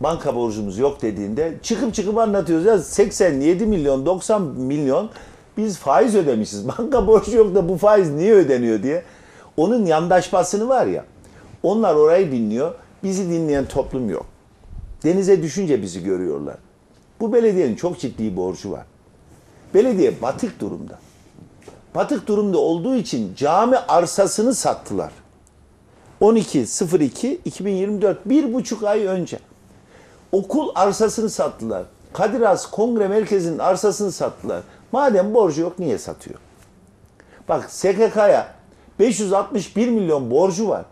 banka borcumuz yok dediğinde çıkıp çıkıp anlatıyoruz. Ya 87 milyon 90 milyon biz faiz ödemişiz. Banka borcu yok da bu faiz niye ödeniyor diye. Onun yandaşmasını var ya. Onlar orayı dinliyor. Bizi dinleyen toplum yok. Denize düşünce bizi görüyorlar. Bu belediyenin çok ciddi borcu var. Belediye batık durumda. Batık durumda olduğu için cami arsasını sattılar. 12.02.2024 bir buçuk ay önce. Okul arsasını sattılar. Kadir Has Kongre Merkezi'nin arsasını sattılar. Madem borcu yok niye satıyor? Bak SKK'ya 561 milyon borcu var.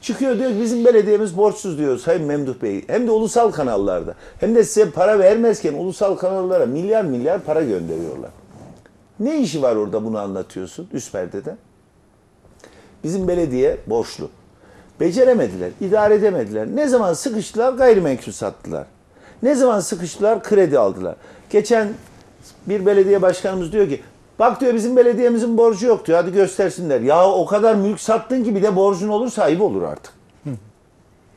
Çıkıyor diyor ki bizim belediyemiz borçsuz diyor Sayın Memduh Bey. Hem de ulusal kanallarda. Hem de size para vermezken ulusal kanallara milyar milyar para gönderiyorlar. Ne işi var orada bunu anlatıyorsun üst perdede? Bizim belediye borçlu. Beceremediler, idare edemediler. Ne zaman sıkıştılar gayrimenkul sattılar. Ne zaman sıkıştılar kredi aldılar. Geçen bir belediye başkanımız diyor ki bak diyor bizim belediyemizin borcu yok diyor hadi göstersinler. Ya o kadar mülk sattın ki bir de borcun olursa ayıp olur artık.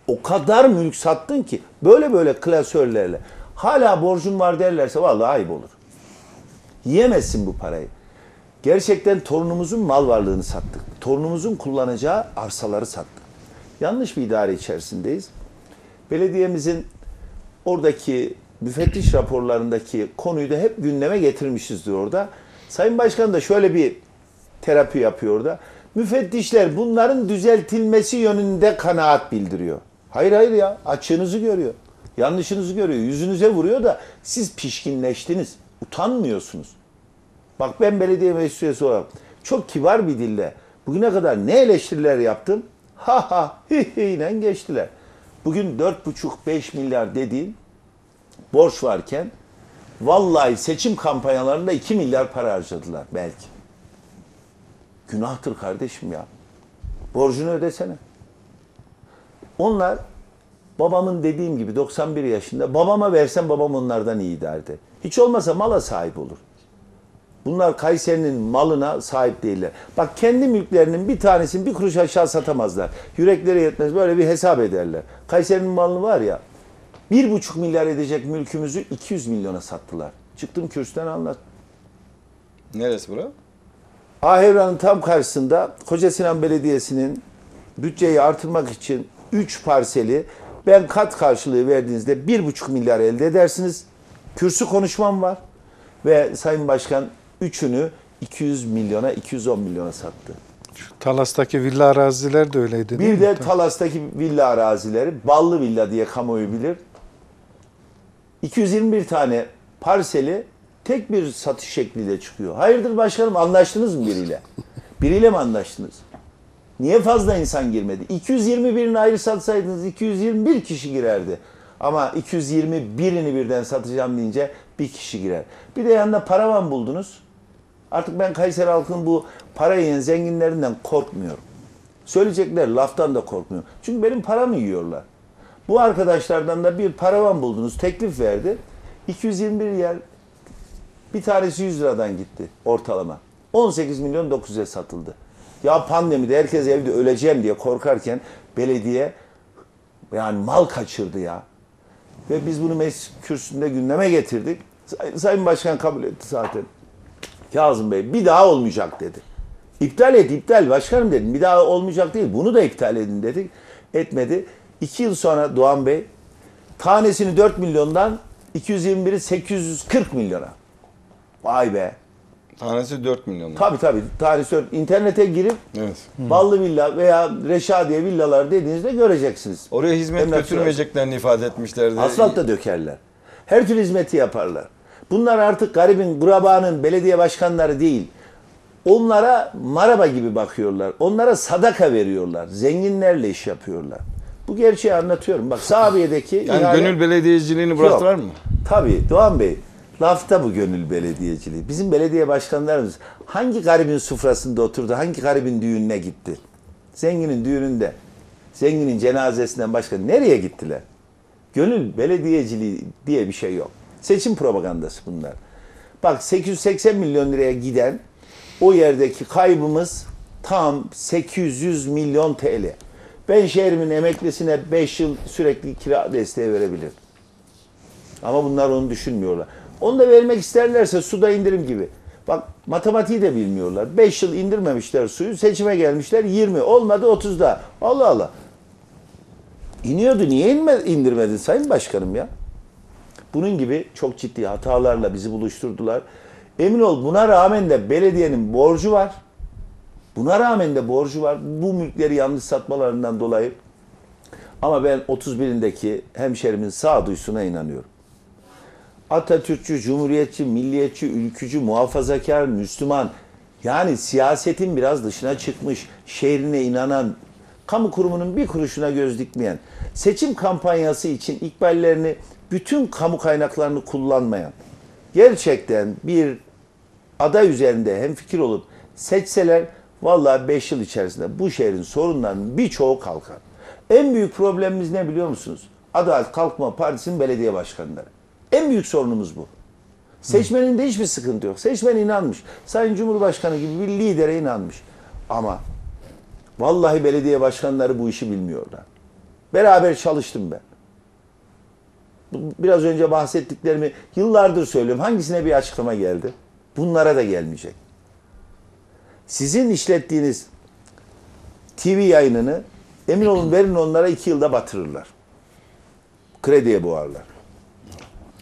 O kadar mülk sattın ki böyle böyle klasörlerle hala borcun var derlerse vallahi ayıp olur. Yiyemezsin bu parayı. Gerçekten torunumuzun mal varlığını sattık. Torunumuzun kullanacağı arsaları sattık. Yanlış bir idare içerisindeyiz. Belediyemizin oradaki müfettiş raporlarındaki konuyu da hep gündeme getirmişizdir orada. Sayın Başkan da şöyle bir terapi yapıyor orada. Müfettişler bunların düzeltilmesi yönünde kanaat bildiriyor. Hayır hayır ya açığınızı görüyor. Yanlışınızı görüyor. Yüzünüze vuruyor da siz pişkinleştiniz. Utanmıyorsunuz. Bak ben belediye meclis üyesi olarak çok kibar bir dille bugüne kadar ne eleştiriler yaptım? Ha ha hi hi ile geçtiler. Bugün 4,5-5 milyar dediğin borç varken vallahi seçim kampanyalarında 2 milyar para harcadılar belki. Günahtır kardeşim ya. Borcunu ödesene. Onlar babamın dediğim gibi 91 yaşında babama versen babam onlardan iyi derdi. Hiç olmasa mala sahip olur. Bunlar Kayseri'nin malına sahip değiller. Bak kendi mülklerinin bir tanesini bir kuruş aşağı satamazlar. Yürekleri yetmez böyle bir hesap ederler. Kayseri'nin malını var ya bir buçuk milyar edecek mülkümüzü 200 milyona sattılar. Çıktım kürsüden anlat. Neresi bura? Ahevran'ın tam karşısında Koca Sinan Belediyesi'nin bütçeyi artırmak için 3 parseli ben kat karşılığı verdiğinizde 1,5 milyar elde edersiniz. Kürsü konuşmam var. Ve Sayın Başkan üçünü 200 milyona, 210 milyona sattı. Şu Talas'taki villa araziler de öyleydi Bir mi? de Talas'taki villa arazileri, Ballı Villa diye kamuoyu bilir. 221 tane parseli tek bir satış şekliyle çıkıyor. Hayırdır başkanım anlaştınız mı biriyle? Biriyle mi anlaştınız? Niye fazla insan girmedi? 221'ini ayrı satsaydınız 221 kişi girerdi. Ama 221'ini birden satacağım deyince bir kişi girer. Bir de yanında paravan buldunuz. Artık ben Kayseri halkının bu para yiyen zenginlerinden korkmuyorum. Söyleyecekler laftan da korkmuyorum. Çünkü benim paramı yiyorlar. Bu arkadaşlardan da bir paravan buldunuz, teklif verdi. 221 yer bir tanesi 100 liradan gitti ortalama. 18 milyon 900'e satıldı. Ya pandemide herkes evde öleceğim diye korkarken belediye yani mal kaçırdı ya. Ve biz bunu meclis kürsüsünde gündeme getirdik. Say- Sayın Başkan kabul etti zaten. Kazım Bey bir daha olmayacak dedi. İptal et iptal başkanım dedim. Bir daha olmayacak değil. Bunu da iptal edin dedik. Etmedi. İki yıl sonra Doğan Bey tanesini 4 milyondan 221'i 840 milyona. Vay be. Tanesi 4 milyon. Tabii tabii. Tanesi 4. İnternete girip Evet. Ballı Villa veya Reşadiye villalar dediğinizde göreceksiniz. Oraya hizmet Emlak götürmeyeceklerini ifade etmişlerdi. Asfalt da dökerler. Her türlü hizmeti yaparlar. Bunlar artık garibin, gurabanın belediye başkanları değil. Onlara maraba gibi bakıyorlar. Onlara sadaka veriyorlar. Zenginlerle iş yapıyorlar. Bu gerçeği anlatıyorum. Bak Sabiye'deki Yani ihale- gönül belediyeciliğini bıraktılar Yok. mı? Tabii Doğan Bey. Lafta bu gönül belediyeciliği. Bizim belediye başkanlarımız hangi garibin sufrasında oturdu, hangi garibin düğününe gitti? Zenginin düğününde, zenginin cenazesinden başka nereye gittiler? Gönül belediyeciliği diye bir şey yok. Seçim propagandası bunlar. Bak 880 milyon liraya giden o yerdeki kaybımız tam 800 milyon TL. Ben şehrimin emeklisine 5 yıl sürekli kira desteği verebilirim. Ama bunlar onu düşünmüyorlar. Onu da vermek isterlerse suda indirim gibi. Bak matematiği de bilmiyorlar. 5 yıl indirmemişler suyu. Seçime gelmişler 20. Olmadı 30'da. Allah Allah. İniyordu. Niye inme, indirmedin Sayın Başkanım ya? Bunun gibi çok ciddi hatalarla bizi buluşturdular. Emin ol buna rağmen de belediyenin borcu var. Buna rağmen de borcu var. Bu mülkleri yanlış satmalarından dolayı. Ama ben 31'indeki hemşerimin sağduyusuna inanıyorum. Atatürkçü, cumhuriyetçi, milliyetçi, ülkücü, muhafazakar, Müslüman. Yani siyasetin biraz dışına çıkmış, şehrine inanan, kamu kurumunun bir kuruşuna göz dikmeyen, seçim kampanyası için ikballerini, bütün kamu kaynaklarını kullanmayan, gerçekten bir aday üzerinde hemfikir olup seçseler vallahi 5 yıl içerisinde bu şehrin sorunlarının birçoğu kalkar. En büyük problemimiz ne biliyor musunuz? Adalet Kalkınma Partisi'nin belediye başkanları. En büyük sorunumuz bu. Seçmenin de hiçbir sıkıntı yok. Seçmen inanmış. Sayın Cumhurbaşkanı gibi bir lidere inanmış. Ama vallahi belediye başkanları bu işi bilmiyorlar. Beraber çalıştım ben. Biraz önce bahsettiklerimi yıllardır söylüyorum. Hangisine bir açıklama geldi? Bunlara da gelmeyecek. Sizin işlettiğiniz TV yayınını Emin olun verin onlara iki yılda batırırlar. Krediye boğarlar.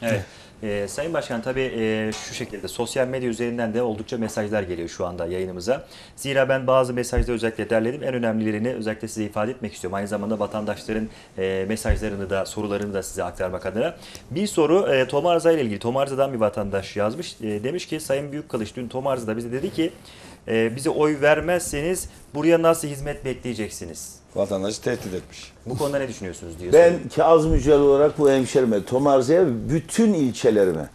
Evet. Ee, Sayın Başkan tabii e, şu şekilde sosyal medya üzerinden de oldukça mesajlar geliyor şu anda yayınımıza. Zira ben bazı mesajları özellikle derledim. En önemlilerini özellikle size ifade etmek istiyorum. Aynı zamanda vatandaşların e, mesajlarını da sorularını da size aktarmak adına. Bir soru e, Tom Arıza ile ilgili. Tom Arza'dan bir vatandaş yazmış. E, demiş ki Sayın Büyükkılıç dün Tom Arza'da bize dedi ki e, bize oy vermezseniz buraya nasıl hizmet bekleyeceksiniz? Vatandaşı tehdit etmiş. Bu konuda ne düşünüyorsunuz diye Ben soruyor. Kazım Yücel olarak bu hemşerime, Tomarze'ye bütün ilçelerime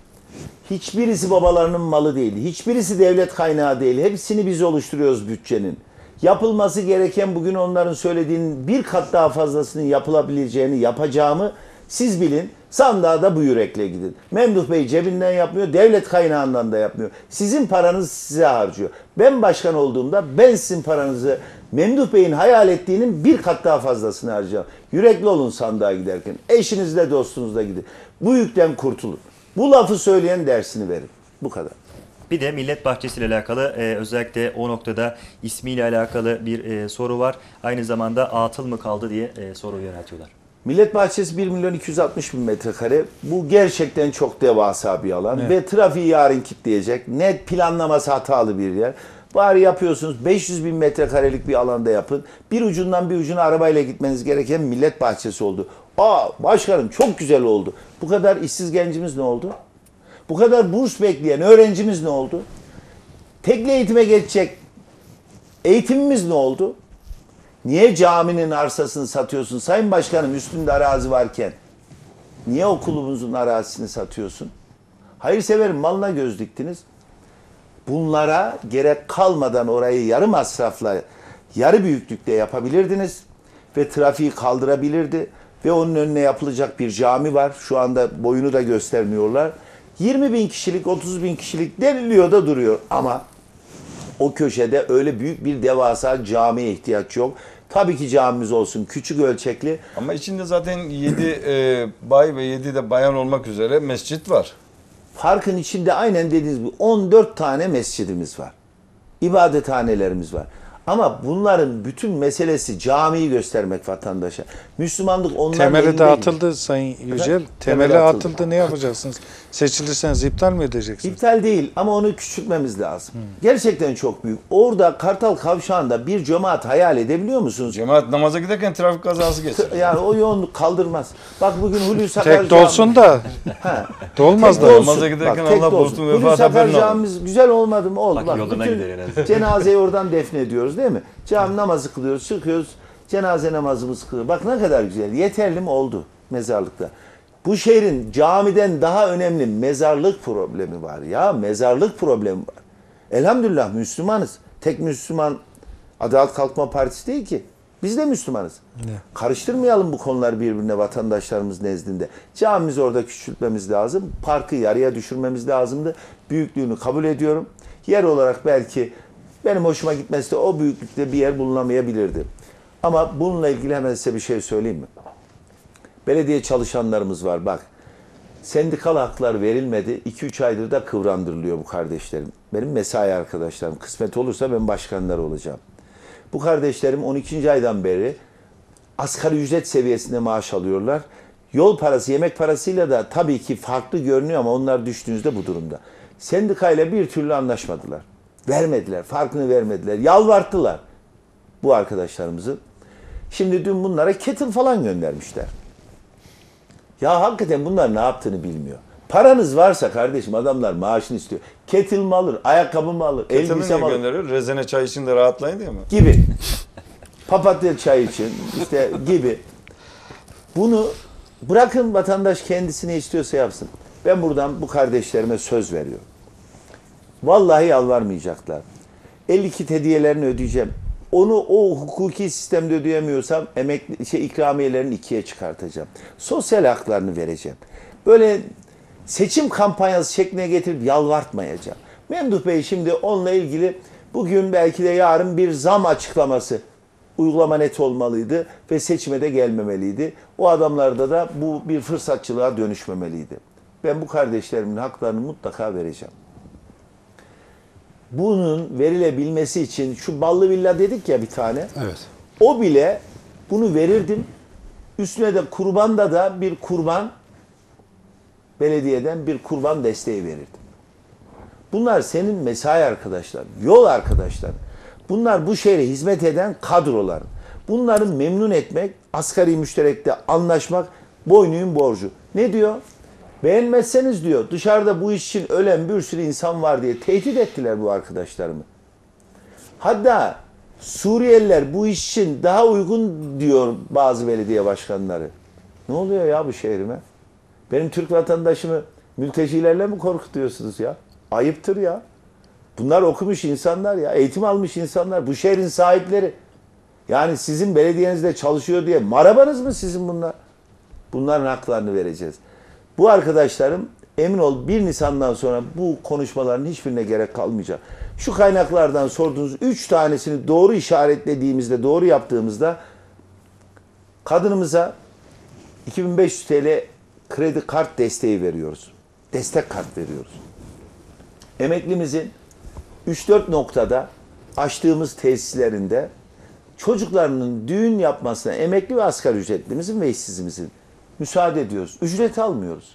hiçbirisi babalarının malı değil. Hiçbirisi devlet kaynağı değil. Hepsini biz oluşturuyoruz bütçenin. Yapılması gereken bugün onların söylediğinin bir kat daha fazlasının yapılabileceğini yapacağımı siz bilin. Sandığa da bu yürekle gidin. Memduh Bey cebinden yapmıyor, devlet kaynağından da yapmıyor. Sizin paranız size harcıyor. Ben başkan olduğumda ben sizin paranızı Memduh Bey'in hayal ettiğinin bir kat daha fazlasını harcayacağım. Yürekli olun sandığa giderken. Eşinizle dostunuzla gidin. Bu yükten kurtulun. Bu lafı söyleyen dersini verin. Bu kadar. Bir de Millet Bahçesi ile alakalı e, özellikle o noktada ismiyle alakalı bir e, soru var. Aynı zamanda atıl mı kaldı diye e, soru yöneltiyorlar. Millet Bahçesi 1 milyon 260 bin metrekare. Bu gerçekten çok devasa bir alan. Ve trafiği yarın kitleyecek. Net planlaması hatalı bir yer. Bari yapıyorsunuz 500 bin metrekarelik bir alanda yapın. Bir ucundan bir ucuna arabayla gitmeniz gereken Millet Bahçesi oldu. Aa başkanım çok güzel oldu. Bu kadar işsiz gencimiz ne oldu? Bu kadar burs bekleyen öğrencimiz ne oldu? Tekli eğitime geçecek eğitimimiz ne oldu? Niye caminin arsasını satıyorsun? Sayın Başkanım üstünde arazi varken niye okulumuzun arazisini satıyorsun? Hayırseverin malına göz diktiniz. Bunlara gerek kalmadan orayı yarı masrafla, yarı büyüklükte yapabilirdiniz ve trafiği kaldırabilirdi ve onun önüne yapılacak bir cami var. Şu anda boyunu da göstermiyorlar. 20 bin kişilik, 30 bin kişilik deniliyor da duruyor ama o köşede öyle büyük bir devasa camiye ihtiyaç yok. Tabii ki camimiz olsun küçük ölçekli. Ama içinde zaten 7 bay ve 7 de bayan olmak üzere mescit var. Parkın içinde aynen dediğiniz gibi 14 tane mescidimiz var. İbadethanelerimiz var. Ama bunların bütün meselesi camiyi göstermek vatandaşa. Müslümanlık onların Temeli elinde de değil. atıldı Sayın Yücel. Temeli Temeli atıldı. atıldı. Ne yapacaksınız? Seçilirseniz iptal mi edeceksiniz? İptal değil ama onu küçültmemiz lazım. Gerçekten çok büyük. Orada Kartal Kavşağı'nda bir cemaat hayal edebiliyor musunuz? Cemaat namaza giderken trafik kazası geçirir. Yani o yoğunluk kaldırmaz. Bak bugün Hulusi Akar Tek dolsun da Ha. dolmaz da. dolsun. Namaza giderken tek Allah dolsun. bozsun, Hulusi Akar camimiz güzel olmadı mı? Oldu. Bak, Bak, yoluna bütün gider en azından. cenazeyi oradan defnediyoruz değil mi? Cami namazı kılıyoruz, çıkıyoruz. Cenaze namazımızı kılıyoruz. Bak ne kadar güzel. Yeterli mi? Oldu mezarlıkta. Bu şehrin camiden daha önemli mezarlık problemi var ya. Mezarlık problemi var. Elhamdülillah Müslümanız. Tek Müslüman Adalet Kalkınma Partisi değil ki. Biz de Müslümanız. Karıştırmayalım bu konuları birbirine vatandaşlarımız nezdinde. Camimizi orada küçültmemiz lazım. Parkı yarıya düşürmemiz lazımdı. Büyüklüğünü kabul ediyorum. Yer olarak belki benim hoşuma gitmesi de o büyüklükte bir yer bulunamayabilirdi. Ama bununla ilgili hemen size bir şey söyleyeyim mi? Belediye çalışanlarımız var bak. Sendikal haklar verilmedi. 2-3 aydır da kıvrandırılıyor bu kardeşlerim. Benim mesai arkadaşlarım. Kısmet olursa ben başkanları olacağım. Bu kardeşlerim 12. aydan beri asgari ücret seviyesinde maaş alıyorlar. Yol parası, yemek parasıyla da tabii ki farklı görünüyor ama onlar düştüğünüzde bu durumda. Sendikayla bir türlü anlaşmadılar. Vermediler, farkını vermediler. Yalvarttılar bu arkadaşlarımızı. Şimdi dün bunlara kettle falan göndermişler. Ya hakikaten bunlar ne yaptığını bilmiyor. Paranız varsa kardeşim adamlar maaşını istiyor. Kettle mi alır, ayakkabı mı alır, Kettle'ı elbise mi alır? gönderiyor? Rezene çay için de rahatlayın diye mi? gibi. Papatya çay için işte gibi. Bunu bırakın vatandaş kendisine istiyorsa yapsın. Ben buradan bu kardeşlerime söz veriyorum. Vallahi yalvarmayacaklar. 52 hediyelerini ödeyeceğim. Onu o hukuki sistemde ödeyemiyorsam emekli şey ikramiyelerini ikiye çıkartacağım. Sosyal haklarını vereceğim. Böyle seçim kampanyası şekline getirip yalvartmayacağım. Memduh Bey şimdi onunla ilgili bugün belki de yarın bir zam açıklaması uygulama net olmalıydı ve seçime de gelmemeliydi. O adamlarda da bu bir fırsatçılığa dönüşmemeliydi. Ben bu kardeşlerimin haklarını mutlaka vereceğim. Bunun verilebilmesi için şu ballı villa dedik ya bir tane. Evet. O bile Bunu verirdim. Üstüne de kurbanda da bir kurban belediyeden bir kurban desteği verirdim. Bunlar senin mesai arkadaşlar, yol arkadaşlar. Bunlar bu şehre hizmet eden kadrolar. Bunları memnun etmek, asgari müşterekte anlaşmak boynuyun borcu. Ne diyor? Beğenmezseniz diyor dışarıda bu iş için ölen bir sürü insan var diye tehdit ettiler bu arkadaşlarımı. Hatta Suriyeliler bu iş için daha uygun diyor bazı belediye başkanları. Ne oluyor ya bu şehrime? Benim Türk vatandaşımı mültecilerle mi korkutuyorsunuz ya? Ayıptır ya. Bunlar okumuş insanlar ya, eğitim almış insanlar. Bu şehrin sahipleri. Yani sizin belediyenizde çalışıyor diye marabanız mı sizin bunlar? Bunların haklarını vereceğiz. Bu arkadaşlarım emin ol 1 Nisan'dan sonra bu konuşmaların hiçbirine gerek kalmayacak. Şu kaynaklardan sorduğunuz 3 tanesini doğru işaretlediğimizde, doğru yaptığımızda kadınımıza 2500 TL kredi kart desteği veriyoruz. Destek kart veriyoruz. Emeklimizin 3-4 noktada açtığımız tesislerinde çocuklarının düğün yapmasına emekli ve asgari ücretlimizin ve işsizimizin müsaade ediyoruz. Ücret almıyoruz.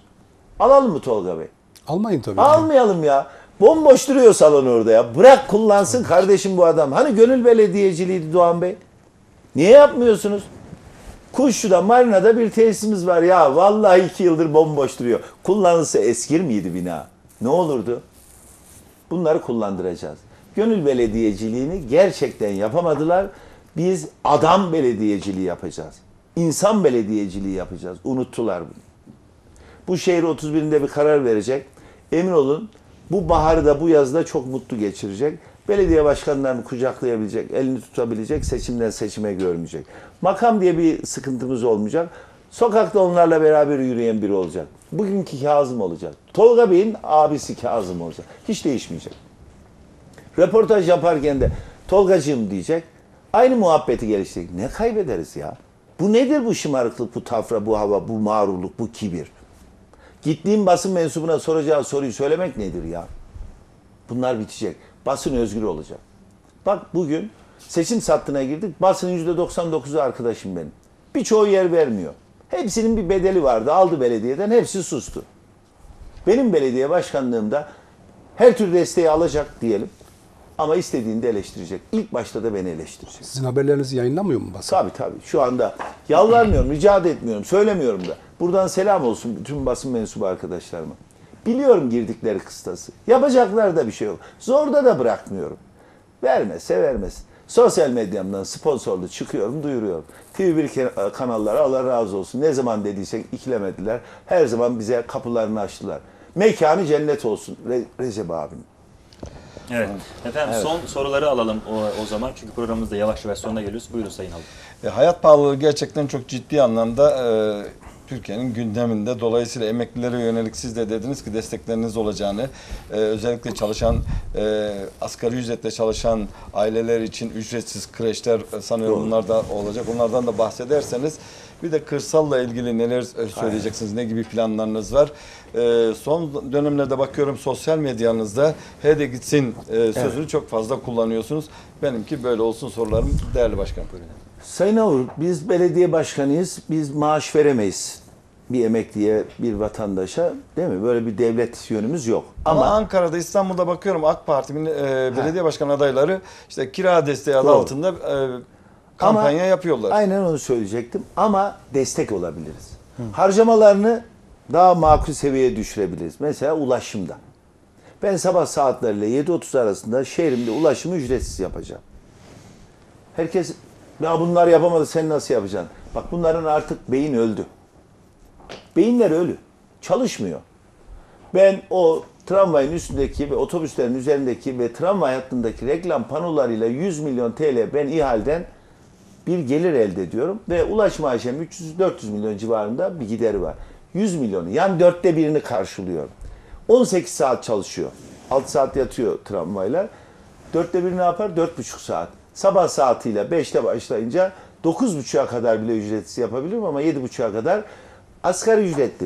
Alalım mı Tolga Bey? Almayın tabii. Almayalım ya. Bomboş duruyor salon orada ya. Bırak kullansın kardeşim bu adam. Hani gönül belediyeciliğiydi Doğan Bey? Niye yapmıyorsunuz? Kuşçu'da, Marina'da bir tesisimiz var ya. Vallahi iki yıldır bomboş duruyor. Kullanılsa eskir miydi bina? Ne olurdu? Bunları kullandıracağız. Gönül belediyeciliğini gerçekten yapamadılar. Biz adam belediyeciliği yapacağız. İnsan belediyeciliği yapacağız. Unuttular bunu. Bu şehir 31'inde bir karar verecek. Emin olun bu baharı da bu yazda çok mutlu geçirecek. Belediye başkanlarını kucaklayabilecek, elini tutabilecek, seçimden seçime görmeyecek. Makam diye bir sıkıntımız olmayacak. Sokakta onlarla beraber yürüyen biri olacak. Bugünkü Kazım olacak. Tolga Bey'in abisi Kazım olacak. Hiç değişmeyecek. Röportaj yaparken de Tolgacığım diyecek. Aynı muhabbeti geliştirecek. Ne kaybederiz ya? Bu nedir bu şımarıklık, bu tafra, bu hava, bu mağrurluk, bu kibir? Gittiğim basın mensubuna soracağı soruyu söylemek nedir ya? Bunlar bitecek. Basın özgür olacak. Bak bugün seçim sattığına girdik. Basının %99'u arkadaşım benim. Birçoğu yer vermiyor. Hepsinin bir bedeli vardı. Aldı belediyeden. Hepsi sustu. Benim belediye başkanlığımda her tür desteği alacak diyelim. Ama istediğinde eleştirecek. İlk başta da beni eleştirecek. Sizin haberlerinizi yayınlamıyor mu basın? Tabii tabii. Şu anda yalvarmıyorum, rica etmiyorum, söylemiyorum da. Buradan selam olsun bütün basın mensubu arkadaşlarıma. Biliyorum girdikleri kıstası. Yapacaklar da bir şey yok. Zorda da bırakmıyorum. Vermezse vermesin. Sosyal medyamdan sponsorlu çıkıyorum, duyuruyorum. TV1 ke- kanalları Allah razı olsun. Ne zaman dediysek ikilemediler. Her zaman bize kapılarını açtılar. Mekanı cennet olsun Re- Recep abim. Evet. Efendim son soruları alalım o, o zaman. Çünkü programımızda yavaş yavaş sonuna geliyoruz. Buyurun Sayın Alın. E, hayat pahalılığı gerçekten çok ciddi anlamda e, Türkiye'nin gündeminde. Dolayısıyla emeklilere yönelik siz de dediniz ki destekleriniz olacağını, e, özellikle çalışan, e, asgari ücretle çalışan aileler için ücretsiz kreşler e, sanıyorum bunlar da olacak. Onlardan da bahsederseniz bir de kırsalla ilgili neler e, söyleyeceksiniz, ne gibi planlarınız var? E, son dönemlerde bakıyorum sosyal medyanızda he de gitsin e, sözünü çok fazla kullanıyorsunuz. Benimki böyle olsun sorularım değerli başkanım. Sayın Avur, biz belediye başkanıyız. Biz maaş veremeyiz bir emekliye, bir vatandaşa. Değil mi? Böyle bir devlet yönümüz yok. Ama, Ama, Ankara'da, İstanbul'da bakıyorum AK Parti'nin e, belediye başkan adayları işte kira desteği adı Doğru. altında e, kampanya ama- yapıyorlar. Aynen onu söyleyecektim. Ama destek olabiliriz. Harcamalarını daha makul seviyeye düşürebiliriz. Mesela ulaşımda. Ben sabah saatleriyle 7.30 arasında şehrimde ulaşımı ücretsiz yapacağım. Herkes ya bunlar yapamadı sen nasıl yapacaksın? Bak bunların artık beyin öldü. Beyinler ölü. Çalışmıyor. Ben o tramvayın üstündeki ve otobüslerin üzerindeki ve tramvay hattındaki reklam panolarıyla 100 milyon TL ben ihalden bir gelir elde ediyorum ve ulaşım AŞ'm 300-400 milyon civarında bir gideri var. 100 milyonu yani dörtte birini karşılıyorum. 18 saat çalışıyor. 6 saat yatıyor tramvaylar. Dörtte biri ne yapar? 4,5 saat. Sabah saatiyle 5'te başlayınca 9.30'a kadar bile ücretsiz yapabilirim ama 7.30'a kadar asgari ücretli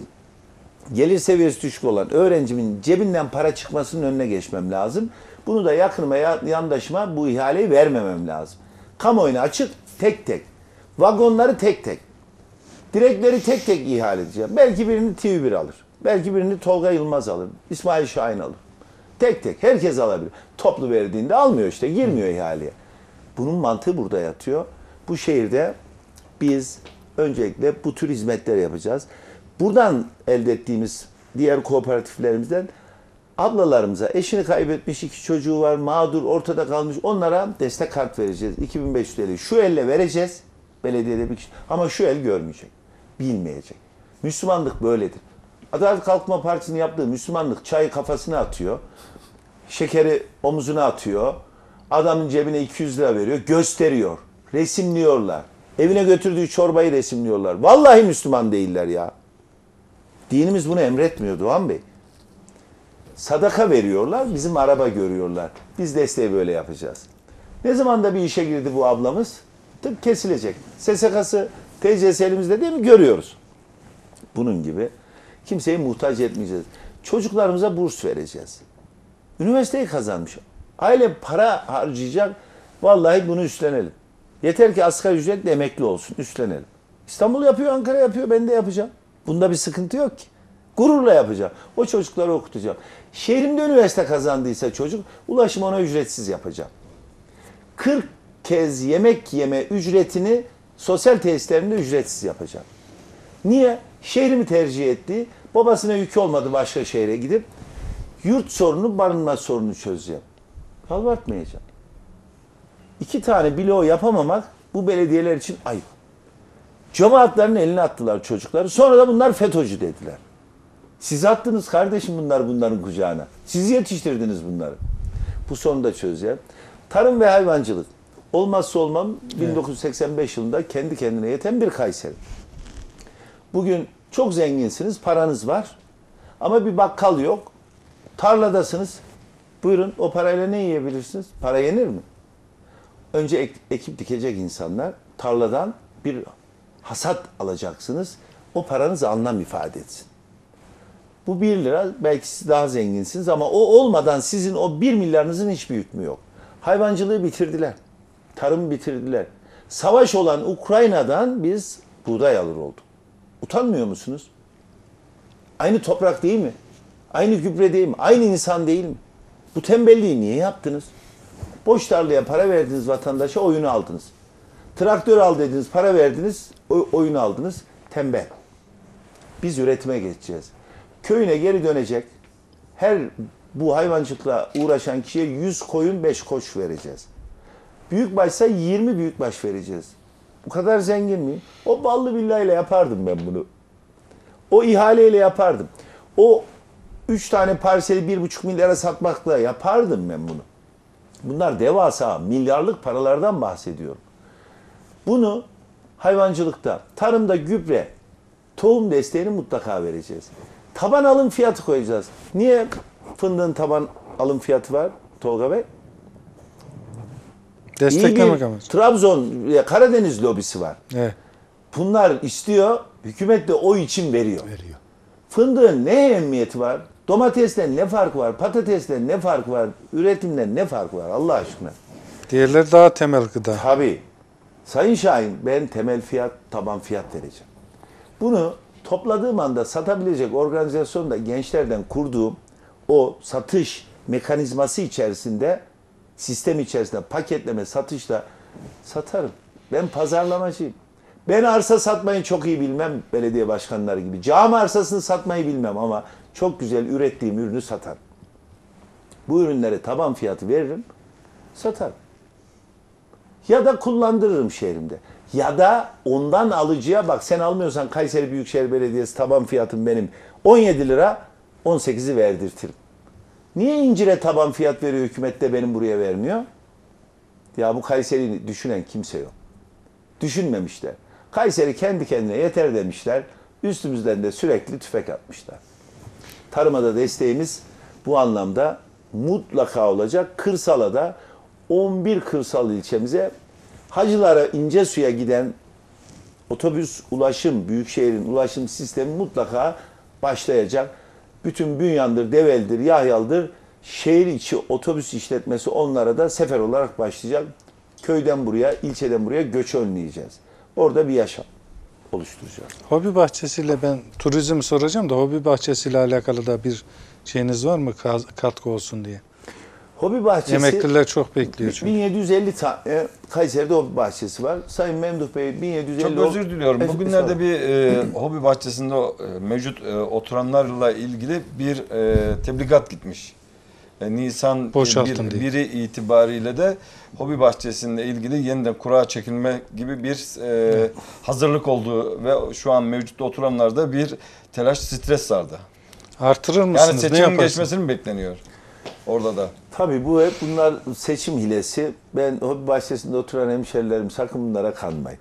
gelir seviyesi düşük olan öğrencimin cebinden para çıkmasının önüne geçmem lazım. Bunu da yakınıma, ya- yandaşıma bu ihaleyi vermemem lazım. Kamuoyuna açık, tek tek. Vagonları tek tek. Direkleri tek tek ihale edeceğim. Belki birini TV1 alır. Belki birini Tolga Yılmaz alır. İsmail Şahin alır. Tek tek. Herkes alabilir. Toplu verdiğinde almıyor işte. Girmiyor ihaleye. Bunun mantığı burada yatıyor. Bu şehirde biz öncelikle bu tür hizmetler yapacağız. Buradan elde ettiğimiz diğer kooperatiflerimizden ablalarımıza eşini kaybetmiş iki çocuğu var mağdur ortada kalmış onlara destek kart vereceğiz. 2500 TL şu elle vereceğiz belediyede bir kişi ama şu el görmeyecek bilmeyecek. Müslümanlık böyledir. Adalet Kalkınma Partisi'nin yaptığı Müslümanlık çayı kafasına atıyor. Şekeri omuzuna atıyor. Adamın cebine 200 lira veriyor. Gösteriyor. Resimliyorlar. Evine götürdüğü çorbayı resimliyorlar. Vallahi Müslüman değiller ya. Dinimiz bunu emretmiyor Doğan Bey. Sadaka veriyorlar, bizim araba görüyorlar. Biz desteği böyle yapacağız. Ne zaman da bir işe girdi bu ablamız? Tık kesilecek. SSK'sı, TCS elimizde değil mi? Görüyoruz. Bunun gibi kimseyi muhtaç etmeyeceğiz. Çocuklarımıza burs vereceğiz. Üniversiteyi kazanmış. Aile para harcayacak. Vallahi bunu üstlenelim. Yeter ki asgari ücretle emekli olsun. Üstlenelim. İstanbul yapıyor, Ankara yapıyor. Ben de yapacağım. Bunda bir sıkıntı yok ki. Gururla yapacağım. O çocukları okutacağım. Şehrimde üniversite kazandıysa çocuk, ulaşım ona ücretsiz yapacağım. 40 kez yemek yeme ücretini sosyal tesislerimde ücretsiz yapacağım. Niye? Şehrimi tercih etti. Babasına yükü olmadı başka şehre gidip yurt sorunu, barınma sorunu çözeceğim. Yalvartmayacağım. İki tane bloğu yapamamak bu belediyeler için ayıp. Cemaatlerin eline attılar çocukları. Sonra da bunlar FETÖ'cü dediler. Siz attınız kardeşim bunlar bunların kucağına. Siz yetiştirdiniz bunları. Bu sorunu da çözeceğim. Tarım ve hayvancılık. Olmazsa olmam 1985 yılında kendi kendine yeten bir Kayseri. Bugün çok zenginsiniz, paranız var. Ama bir bakkal yok. Tarladasınız. Buyurun o parayla ne yiyebilirsiniz? Para yenir mi? Önce ek- ekip dikecek insanlar tarladan bir hasat alacaksınız. O paranız anlam ifade etsin. Bu 1 lira belki siz daha zenginsiniz ama o olmadan sizin o 1 milyarınızın hiçbir hükmü yok. Hayvancılığı bitirdiler. Tarım bitirdiler. Savaş olan Ukrayna'dan biz buğday alır olduk. Utanmıyor musunuz? Aynı toprak değil mi? Aynı gübre değil mi? Aynı insan değil mi? Bu tembelliği niye yaptınız? Boş tarlaya para verdiniz vatandaşa oyunu aldınız. Traktör al dediniz, para verdiniz, oy- oyunu aldınız. Tembel. Biz üretime geçeceğiz. Köyüne geri dönecek. Her bu hayvancılıkla uğraşan kişiye 100 koyun 5 koç vereceğiz. Büyükbaşsa 20 büyükbaş vereceğiz. Bu kadar zengin miyim? O ballı villayla yapardım ben bunu. O ihaleyle yapardım. O 3 tane parseli 1,5 milyara satmakla yapardım ben bunu. Bunlar devasa milyarlık paralardan bahsediyorum. Bunu hayvancılıkta, tarımda gübre, tohum desteğini mutlaka vereceğiz. Taban alım fiyatı koyacağız. Niye fındığın taban alım fiyatı var Tolga Bey? Desteklemek amaçlı. Trabzon, ya Karadeniz lobisi var. Evet. Bunlar istiyor, hükümet de o için veriyor. veriyor. Fındığın ne ehemmiyeti var? Domatesten ne fark var? Patatesten ne fark var? Üretimden ne fark var Allah aşkına? Diğerleri daha temel gıda. Tabii. Sayın Şahin ben temel fiyat, taban fiyat vereceğim. Bunu topladığım anda satabilecek organizasyonda gençlerden kurduğum o satış mekanizması içerisinde sistem içerisinde paketleme satışla satarım. Ben pazarlamacıyım. Ben arsa satmayı çok iyi bilmem belediye başkanları gibi. Cami arsasını satmayı bilmem ama çok güzel ürettiğim ürünü satarım. Bu ürünlere taban fiyatı veririm, satarım. Ya da kullandırırım şehrimde. Ya da ondan alıcıya bak sen almıyorsan Kayseri Büyükşehir Belediyesi taban fiyatım benim 17 lira 18'i verdirtirim. Niye incire taban fiyat veriyor hükümet de benim buraya vermiyor? Ya bu Kayseri'yi düşünen kimse yok. Düşünmemişler. Kayseri kendi kendine yeter demişler. Üstümüzden de sürekli tüfek atmışlar. Tarıma da desteğimiz bu anlamda mutlaka olacak. Kırsala da 11 kırsal ilçemize hacılara ince suya giden otobüs ulaşım, büyükşehirin ulaşım sistemi mutlaka başlayacak. Bütün Bünyan'dır, Devel'dir, Yahyal'dır şehir içi otobüs işletmesi onlara da sefer olarak başlayacak. Köyden buraya, ilçeden buraya göç önleyeceğiz. Orada bir yaşam oluşturacağız. Hobi bahçesiyle ben turizm soracağım da hobi bahçesiyle alakalı da bir şeyiniz var mı Ka- katkı olsun diye? Hobi bahçesi Emekliler çok bekliyor çünkü. 1750 tane Kayseri'de hobi bahçesi var. Sayın Memduh Bey 1750 Çok özür diliyorum. Bugünlerde bir e, hobi bahçesinde e, mevcut e, oturanlarla ilgili bir e, tebligat gitmiş. E, Nisan Boşaltın bir, biri itibariyle de hobi bahçesinde ilgili yeniden kura çekilme gibi bir e, hazırlık olduğu ve şu an mevcut oturanlarda bir telaş, stres sardı. Artırır mısınız? Yani yaparsınız? geçmesini mi bekleniyor orada da? Tabii bu hep bunlar seçim hilesi. Ben hobi bahçesinde oturan hemşerilerim sakın bunlara kanmayın.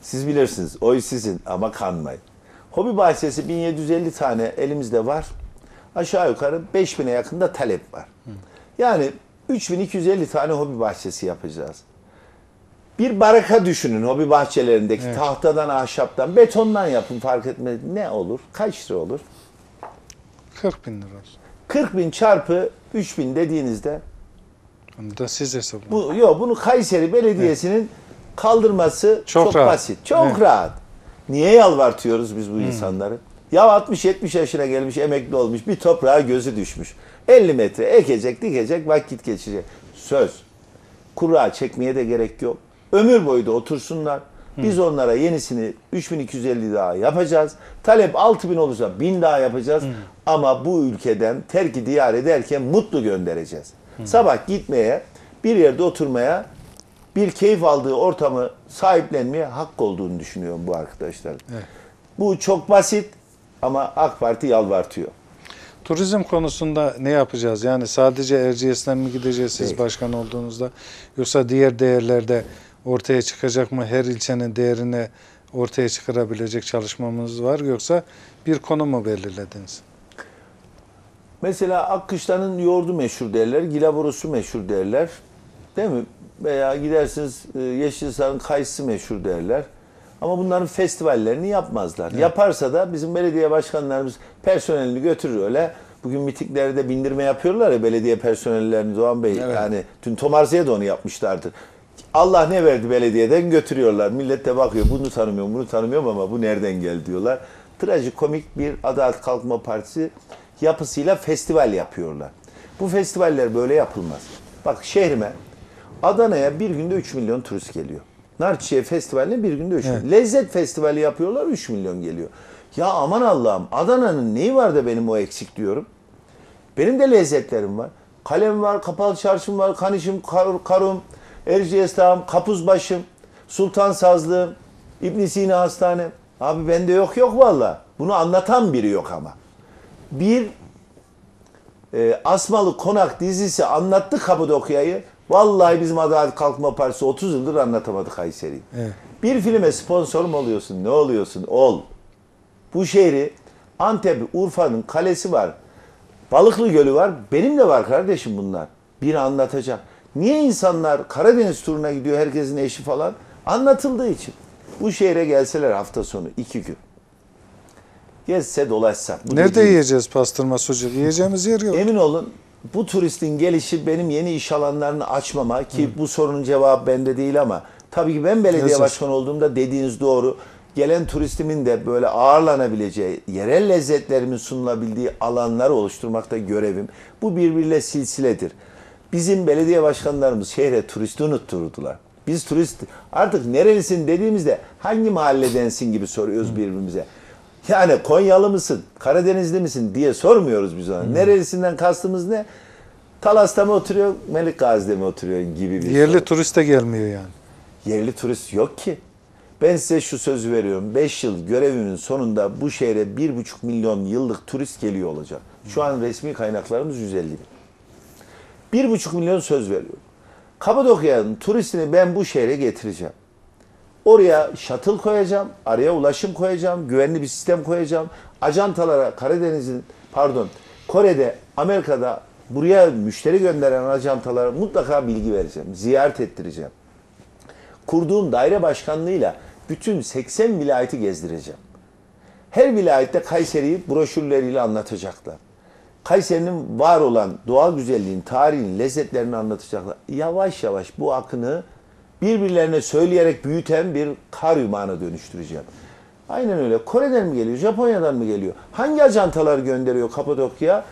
Siz bilirsiniz. Oy sizin ama kanmayın. Hobi bahçesi 1750 tane elimizde var. Aşağı yukarı 5000'e yakında talep var. Yani 3250 tane hobi bahçesi yapacağız. Bir baraka düşünün hobi bahçelerindeki Evet. tahtadan, ahşaptan, betondan yapın fark etmez. Ne olur? Kaç lira olur? 40 bin lira olsun. 40 bin çarpı 3 bin dediğinizde Onu da siz hesaplayın. Bu yok bunu Kayseri Belediyesi'nin kaldırması çok, Çok rahat. basit. Çok Evet. rahat. Niye yalvartıyoruz biz bu insanları? Ya 60-70 yaşına gelmiş, emekli olmuş, bir toprağa gözü düşmüş. 50 metre ekecek, dikecek, vakit geçirecek. Söz. Kura çekmeye de gerek yok. Ömür boyu da otursunlar. Biz onlara yenisini 3250 daha yapacağız. Talep 6000 olursa 1000 daha yapacağız. Ama bu ülkeden terki diyar ederken mutlu göndereceğiz. Sabah gitmeye, bir yerde oturmaya, bir keyif aldığı ortamı sahiplenmeye hak olduğunu düşünüyorum bu arkadaşlar. Evet. Bu çok basit ama AK Parti yalvartıyor. Turizm konusunda ne yapacağız? Yani sadece Erciyes'ten mi gideceğiz siz Değil. başkan olduğunuzda? Yoksa diğer değerlerde ortaya çıkacak mı? Her ilçenin değerini ortaya çıkarabilecek çalışmamız var. Yoksa bir konu mu belirlediniz? Mesela Akkışla'nın yoğurdu meşhur derler, gilaborusu meşhur derler. Değil mi? Veya gidersiniz e, Yeşilhisar'ın kayısı meşhur derler. Ama bunların festivallerini yapmazlar. Yaparsa da bizim belediye başkanlarımız personelini götürür öyle. Bugün mitiklerde bindirme yapıyorlar ya belediye personellerini Doğan Bey. Evet. Yani dün Tomarze'ye de onu yapmışlardı. Allah ne verdi belediyeden götürüyorlar. Millet de bakıyor bunu tanımıyorum bunu tanımıyorum ama bu nereden geldi diyorlar. Trajikomik bir Adalet Kalkınma Partisi yapısıyla festival yapıyorlar. Bu festivaller böyle yapılmaz. Bak şehrime Adana'ya bir günde 3 milyon turist geliyor. Narçiye Festivali'ne bir günde 3 milyon. Lezzet Festivali yapıyorlar 3 milyon geliyor. Ya aman Allah'ım Adana'nın neyi var da benim o eksik diyorum. Benim de lezzetlerim var. Kalem var, kapalı çarşım var, kanişim, kar, karum, Erciyes Dağım, Kapuzbaşım, Sultan Sazlığım, İbn Sina Hastane. Abi bende yok yok valla. Bunu anlatan biri yok ama. Bir e, Asmalı Konak dizisi anlattı Kapadokya'yı. Vallahi bizim Adalet Kalkınma Partisi 30 yıldır anlatamadı Kayseri'yi. Evet. Bir filme sponsor mu oluyorsun? Ne oluyorsun? Ol. Bu şehri Antep, Urfa'nın kalesi var. Balıklı Gölü var. Benim de var kardeşim bunlar. Biri anlatacak. Niye insanlar Karadeniz turuna gidiyor herkesin eşi falan? Anlatıldığı için. Bu şehre gelseler hafta sonu iki gün. Gezse dolaşsak. bu Nerede dediğim- yiyeceğiz pastırma sucuk? Yiyeceğimiz yer yok. Emin olun bu turistin gelişi benim yeni iş alanlarını açmama ki bu sorunun cevabı bende değil ama tabii ki ben belediye başkanı olduğumda dediğiniz doğru. Gelen turistimin de böyle ağırlanabileceği, yerel lezzetlerimin sunulabildiği alanlar oluşturmakta görevim. Bu birbiriyle silsiledir. Bizim belediye başkanlarımız şehre turisti unutturdular. Biz turist artık nerelisin dediğimizde hangi mahalledensin gibi soruyoruz birbirimize. Yani Konyalı mısın, Karadenizli misin diye sormuyoruz biz ona. Nerelisinden kastımız ne? Talas'ta mı oturuyor, Melik Gazi'de mi oturuyor gibi bir Yerli soru. turist de gelmiyor yani. Yerli turist yok ki. Ben size şu sözü veriyorum. 5 yıl görevimin sonunda bu şehre 1,5 milyon yıllık turist geliyor olacak. Şu an resmi kaynaklarımız 150 bin. 1,5 milyon söz veriyorum. Kapadokya'nın turistini ben bu şehre getireceğim. Oraya shuttle koyacağım, araya ulaşım koyacağım, güvenli bir sistem koyacağım. Ajantalara Karadeniz'in, pardon, Kore'de, Amerika'da buraya müşteri gönderen ajantalara mutlaka bilgi vereceğim. Ziyaret ettireceğim. Kurduğum daire başkanlığıyla bütün 80 vilayeti gezdireceğim. Her vilayette Kayseri'yi broşürleriyle anlatacaklar. Kayseri'nin var olan doğal güzelliğin, tarihin, lezzetlerini anlatacaklar. Yavaş yavaş bu akını birbirlerine söyleyerek büyüten bir kar yumağına dönüştüreceğim. Aynen öyle. Kore'den mi geliyor, Japonya'dan mı geliyor? Hangi ajantalar gönderiyor Kapadokya?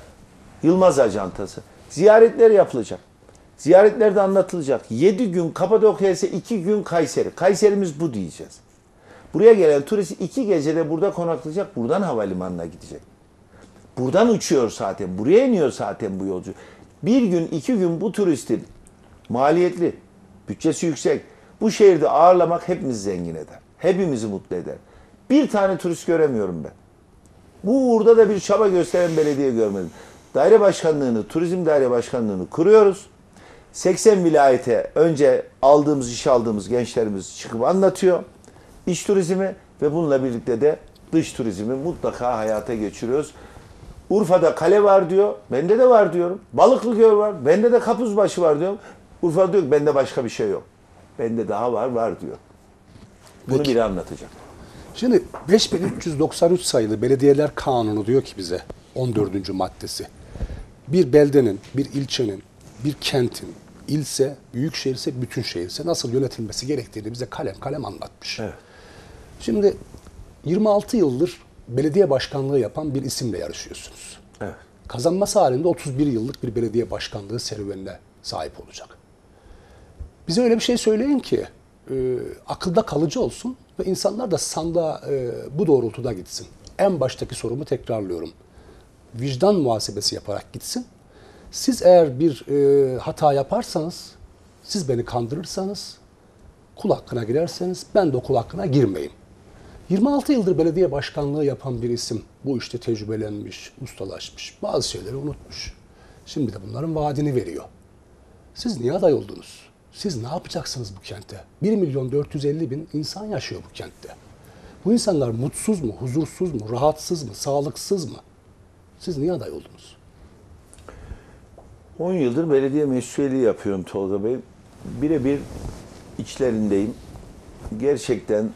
Yılmaz ajantası. Ziyaretler yapılacak. Ziyaretlerde anlatılacak. 7 gün Kapadokya ise 2 gün Kayseri. Kayserimiz bu diyeceğiz. Buraya gelen turist iki gecede burada konaklayacak, buradan havalimanına gidecek. Buradan uçuyor zaten, buraya iniyor zaten bu yolcu. Bir gün, iki gün bu turistin maliyetli, bütçesi yüksek. Bu şehirde ağırlamak hepimizi zengin eder. Hepimizi mutlu eder. Bir tane turist göremiyorum ben. Bu uğurda da bir çaba gösteren belediye görmedim. Daire başkanlığını, turizm daire başkanlığını kuruyoruz. 80 vilayete önce aldığımız, iş aldığımız gençlerimiz çıkıp anlatıyor. İç turizmi ve bununla birlikte de dış turizmi mutlaka hayata geçiriyoruz. Urfa'da kale var diyor. Bende de var diyorum. Balıklı göl var. Bende de kapuzbaşı var diyorum. Urfa diyor ki bende başka bir şey yok. Bende daha var var diyor. Bunu biri anlatacak. Şimdi 5393 sayılı Belediyeler Kanunu diyor ki bize 14. maddesi. Bir beldenin, bir ilçenin, bir kentin, ilse, büyük şehirse, bütün şehirse nasıl yönetilmesi gerektiğini bize kalem kalem anlatmış. Evet. Şimdi 26 yıldır belediye başkanlığı yapan bir isimle yarışıyorsunuz. Evet. Kazanması halinde 31 yıllık bir belediye başkanlığı serüvenine sahip olacak. Bize öyle bir şey söyleyin ki e, akılda kalıcı olsun ve insanlar da sandığa e, bu doğrultuda gitsin. En baştaki sorumu tekrarlıyorum. Vicdan muhasebesi yaparak gitsin. Siz eğer bir e, hata yaparsanız, siz beni kandırırsanız, kul hakkına girerseniz ben de o kul hakkına girmeyeyim. 26 yıldır belediye başkanlığı yapan bir isim. Bu işte tecrübelenmiş, ustalaşmış, bazı şeyleri unutmuş. Şimdi de bunların vaadini veriyor. Siz niye aday oldunuz? Siz ne yapacaksınız bu kentte? 1 milyon 450 bin insan yaşıyor bu kentte. Bu insanlar mutsuz mu, huzursuz mu, rahatsız mı, sağlıksız mı? Siz niye aday oldunuz? 10 yıldır belediye mesuliyeti yapıyorum Tolga Bey. Birebir içlerindeyim. Gerçekten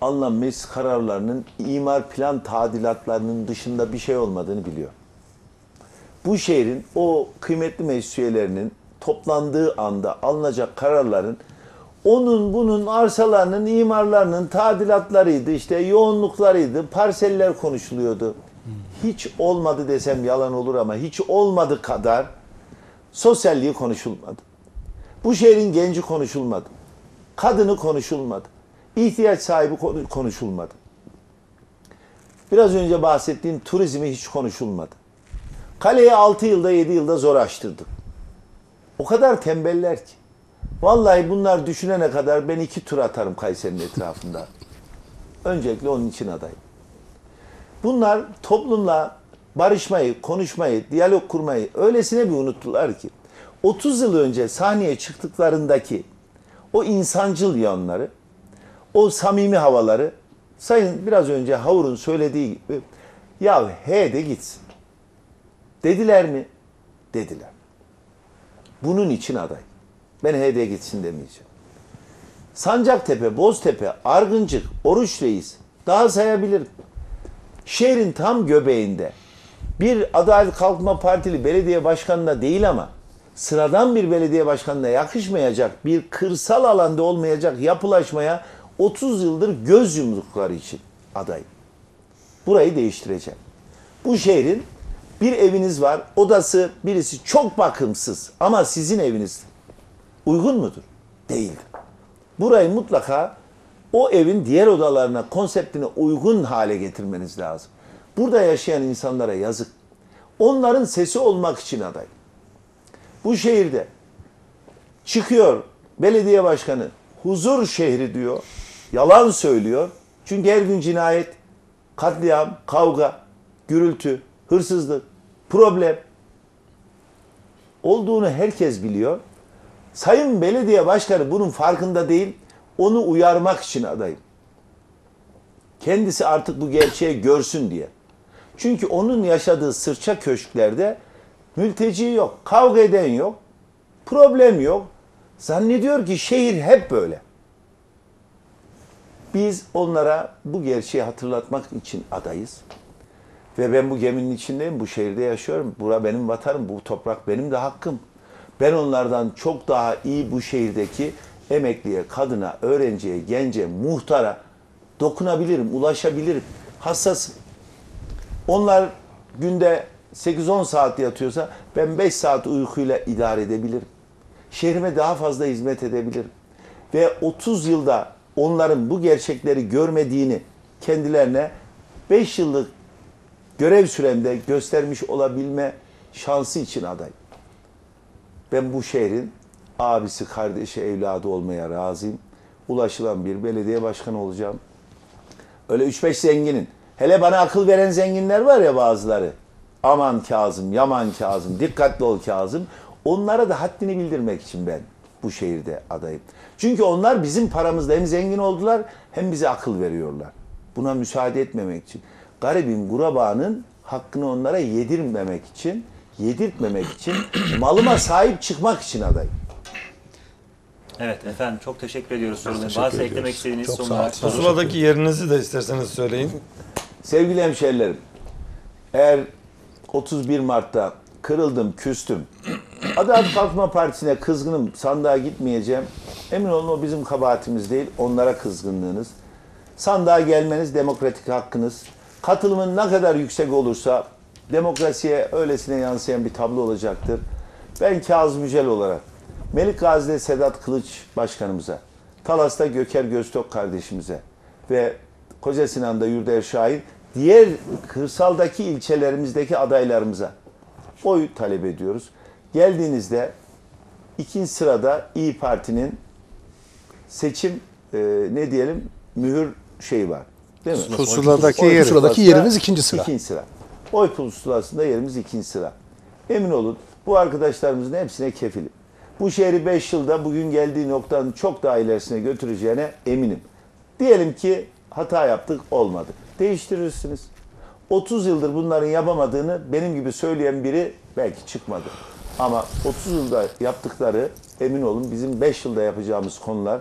alınan meclis kararlarının imar plan tadilatlarının dışında bir şey olmadığını biliyor. Bu şehrin o kıymetli meclis üyelerinin toplandığı anda alınacak kararların onun bunun arsalarının, imarlarının tadilatlarıydı, işte yoğunluklarıydı, parseller konuşuluyordu. Hiç olmadı desem yalan olur ama hiç olmadı kadar sosyalliği konuşulmadı. Bu şehrin genci konuşulmadı. Kadını konuşulmadı. İhtiyaç sahibi konu- konuşulmadı. Biraz önce bahsettiğim turizmi hiç konuşulmadı. Kaleyi 6 yılda 7 yılda zor açtırdık. O kadar tembeller ki. Vallahi bunlar düşünene kadar ben iki tur atarım Kayseri'nin etrafında. Öncelikle onun için adayım. Bunlar toplumla barışmayı, konuşmayı, diyalog kurmayı öylesine bir unuttular ki 30 yıl önce sahneye çıktıklarındaki o insancıl yanları, o samimi havaları sayın biraz önce Havur'un söylediği gibi ya he de gitsin. Dediler mi? Dediler. Bunun için aday. Ben he de gitsin demeyeceğim. Sancaktepe, Boztepe, Argıncık, Oruç Reis daha sayabilirim. Şehrin tam göbeğinde bir Adalet Kalkınma Partili belediye başkanına değil ama sıradan bir belediye başkanına yakışmayacak bir kırsal alanda olmayacak yapılaşmaya 30 yıldır göz yumdukları için adayım. Burayı değiştireceğim. Bu şehrin bir eviniz var, odası birisi çok bakımsız ama sizin eviniz uygun mudur? Değildir. Burayı mutlaka o evin diğer odalarına, konseptine uygun hale getirmeniz lazım. Burada yaşayan insanlara yazık. Onların sesi olmak için aday. Bu şehirde çıkıyor belediye başkanı huzur şehri diyor. Yalan söylüyor. Çünkü her gün cinayet, katliam, kavga, gürültü, hırsızlık, problem olduğunu herkes biliyor. Sayın Belediye Başkanı bunun farkında değil. Onu uyarmak için adayım. Kendisi artık bu gerçeği görsün diye. Çünkü onun yaşadığı sırça köşklerde mülteci yok, kavga eden yok, problem yok. Zannediyor ki şehir hep böyle. Biz onlara bu gerçeği hatırlatmak için adayız. Ve ben bu geminin içindeyim, bu şehirde yaşıyorum. Bura benim vatanım, bu toprak benim de hakkım. Ben onlardan çok daha iyi bu şehirdeki emekliye, kadına, öğrenciye, gence, muhtara dokunabilirim, ulaşabilirim. Hassasım. Onlar günde 8-10 saat yatıyorsa ben 5 saat uykuyla idare edebilirim. Şehrime daha fazla hizmet edebilirim. Ve 30 yılda onların bu gerçekleri görmediğini kendilerine 5 yıllık görev süremde göstermiş olabilme şansı için adayım. Ben bu şehrin abisi, kardeşi, evladı olmaya razıyım. Ulaşılan bir belediye başkanı olacağım. Öyle 3-5 zenginin. Hele bana akıl veren zenginler var ya bazıları. Aman Kazım, yaman Kazım, dikkatli ol Kazım. Onlara da haddini bildirmek için ben bu şehirde adayım. Çünkü onlar bizim paramızla hem zengin oldular hem bize akıl veriyorlar. Buna müsaade etmemek için. Garibin, gurabanın hakkını onlara yedirmemek için, yedirtmemek için, malıma sahip çıkmak için adayım. Evet efendim çok teşekkür ediyoruz Varsa ediyoruz. eklemek istediğiniz Çok son sağ olarak olun. Pusuladaki yerinizi de isterseniz söyleyin. Sevgili hemşerilerim, eğer 31 Mart'ta kırıldım, küstüm, Adalet Kalkınma Partisi'ne kızgınım, sandığa gitmeyeceğim. Emin olun o bizim kabahatimiz değil, onlara kızgınlığınız. Sandığa gelmeniz demokratik hakkınız. Katılımın ne kadar yüksek olursa demokrasiye öylesine yansıyan bir tablo olacaktır. Ben Kazım Yücel olarak Melik Gazi'de Sedat Kılıç Başkanımıza, Talas'ta Göker Göztok kardeşimize ve Koca Sinan'da Yurdaer Şahin, diğer kırsaldaki ilçelerimizdeki adaylarımıza oy talep ediyoruz. Geldiğinizde ikinci sırada İyi Parti'nin seçim e, ne diyelim mühür şeyi var. Değil mi? Pusuladaki Oy yeri. Pusuladaki yerimiz ikinci sıra. İkinci sıra. Oy pusulasında yerimiz ikinci sıra. Emin olun bu arkadaşlarımızın hepsine kefilim. Bu şehri 5 yılda bugün geldiği noktanın çok daha ilerisine götüreceğine eminim. Diyelim ki hata yaptık olmadı. Değiştirirsiniz. 30 yıldır bunların yapamadığını benim gibi söyleyen biri belki çıkmadı. Ama 30 yılda yaptıkları emin olun bizim 5 yılda yapacağımız konular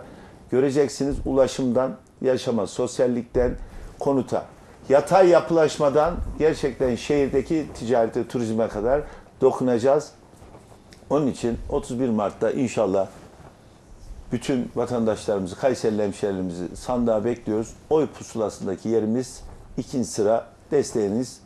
göreceksiniz ulaşımdan yaşama, sosyallikten konuta, yatay yapılaşmadan gerçekten şehirdeki ticarete, turizme kadar dokunacağız. Onun için 31 Mart'ta inşallah bütün vatandaşlarımızı, Kayserili hemşehrilerimizi sandığa bekliyoruz. Oy pusulasındaki yerimiz ikinci sıra desteğiniz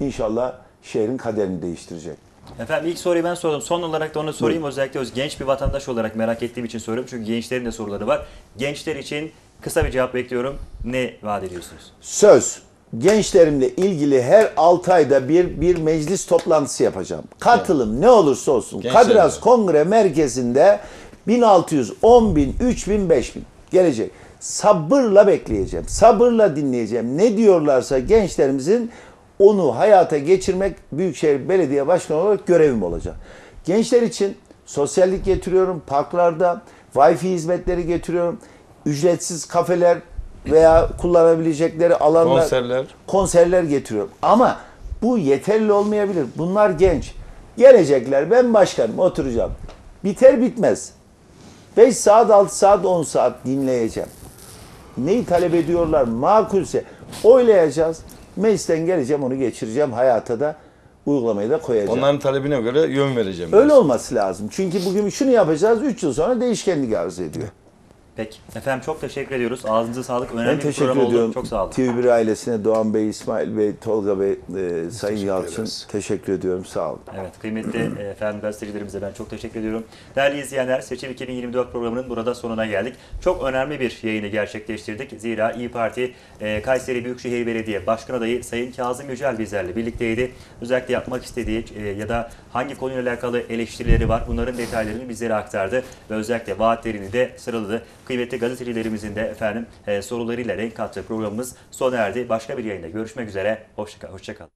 inşallah şehrin kaderini değiştirecek. Efendim ilk soruyu ben sordum. Son olarak da onu sorayım. Özellikle öz genç bir vatandaş olarak merak ettiğim için soruyorum. Çünkü gençlerin de soruları var. Gençler için kısa bir cevap bekliyorum. Ne vaat ediyorsunuz? Söz. Gençlerimle ilgili her 6 ayda bir bir meclis toplantısı yapacağım. Katılım ne olursa olsun. Kadiras Kongre Merkezi'nde 1600, 10.000, 3000, 5000 gelecek. Sabırla bekleyeceğim. Sabırla dinleyeceğim. Ne diyorlarsa gençlerimizin onu hayata geçirmek Büyükşehir Belediye Başkanı olarak görevim olacak. Gençler için sosyallik getiriyorum. Parklarda Wi-Fi hizmetleri getiriyorum. Ücretsiz kafeler veya kullanabilecekleri alanlar Konserler. konserler getiriyorum. Ama bu yeterli olmayabilir. Bunlar genç. Gelecekler. Ben başkanım oturacağım. Biter bitmez. 5 saat, 6 saat, 10 saat dinleyeceğim. Neyi talep ediyorlar makulse oylayacağız. Meclisten geleceğim onu geçireceğim. Hayata da uygulamayı da koyacağım. Onların talebine göre yön vereceğim. Öyle diyorsun. olması lazım. Çünkü bugün şunu yapacağız. 3 yıl sonra değişkenlik arz ediyor. Peki. Efendim çok teşekkür ediyoruz. Ağzınıza sağlık. Önemli Ben bir teşekkür program ediyorum. oldu. Çok sağ olun. TV1 ailesine Doğan Bey, İsmail Bey, Tolga Bey, e, Sayın teşekkür Yalçın ederiz. teşekkür ediyorum. Sağ olun. Evet kıymetli e, efendim gazetecilerimize ben çok teşekkür ediyorum. Değerli izleyenler Seçim 2024 programının burada sonuna geldik. Çok önemli bir yayını gerçekleştirdik. Zira İyi Parti e, Kayseri Büyükşehir Belediye Başkan Adayı Sayın Kazım Yücel bizlerle birlikteydi. Özellikle yapmak istediği e, ya da hangi konuyla alakalı eleştirileri var bunların detaylarını bizlere aktardı. Ve özellikle vaatlerini de sıraladı. Kıymetli gazetecilerimizin de efendim e, sorularıyla renk kattığı programımız sona erdi. Başka bir yayında görüşmek üzere. Hoşçakalın. Hoşça kalın.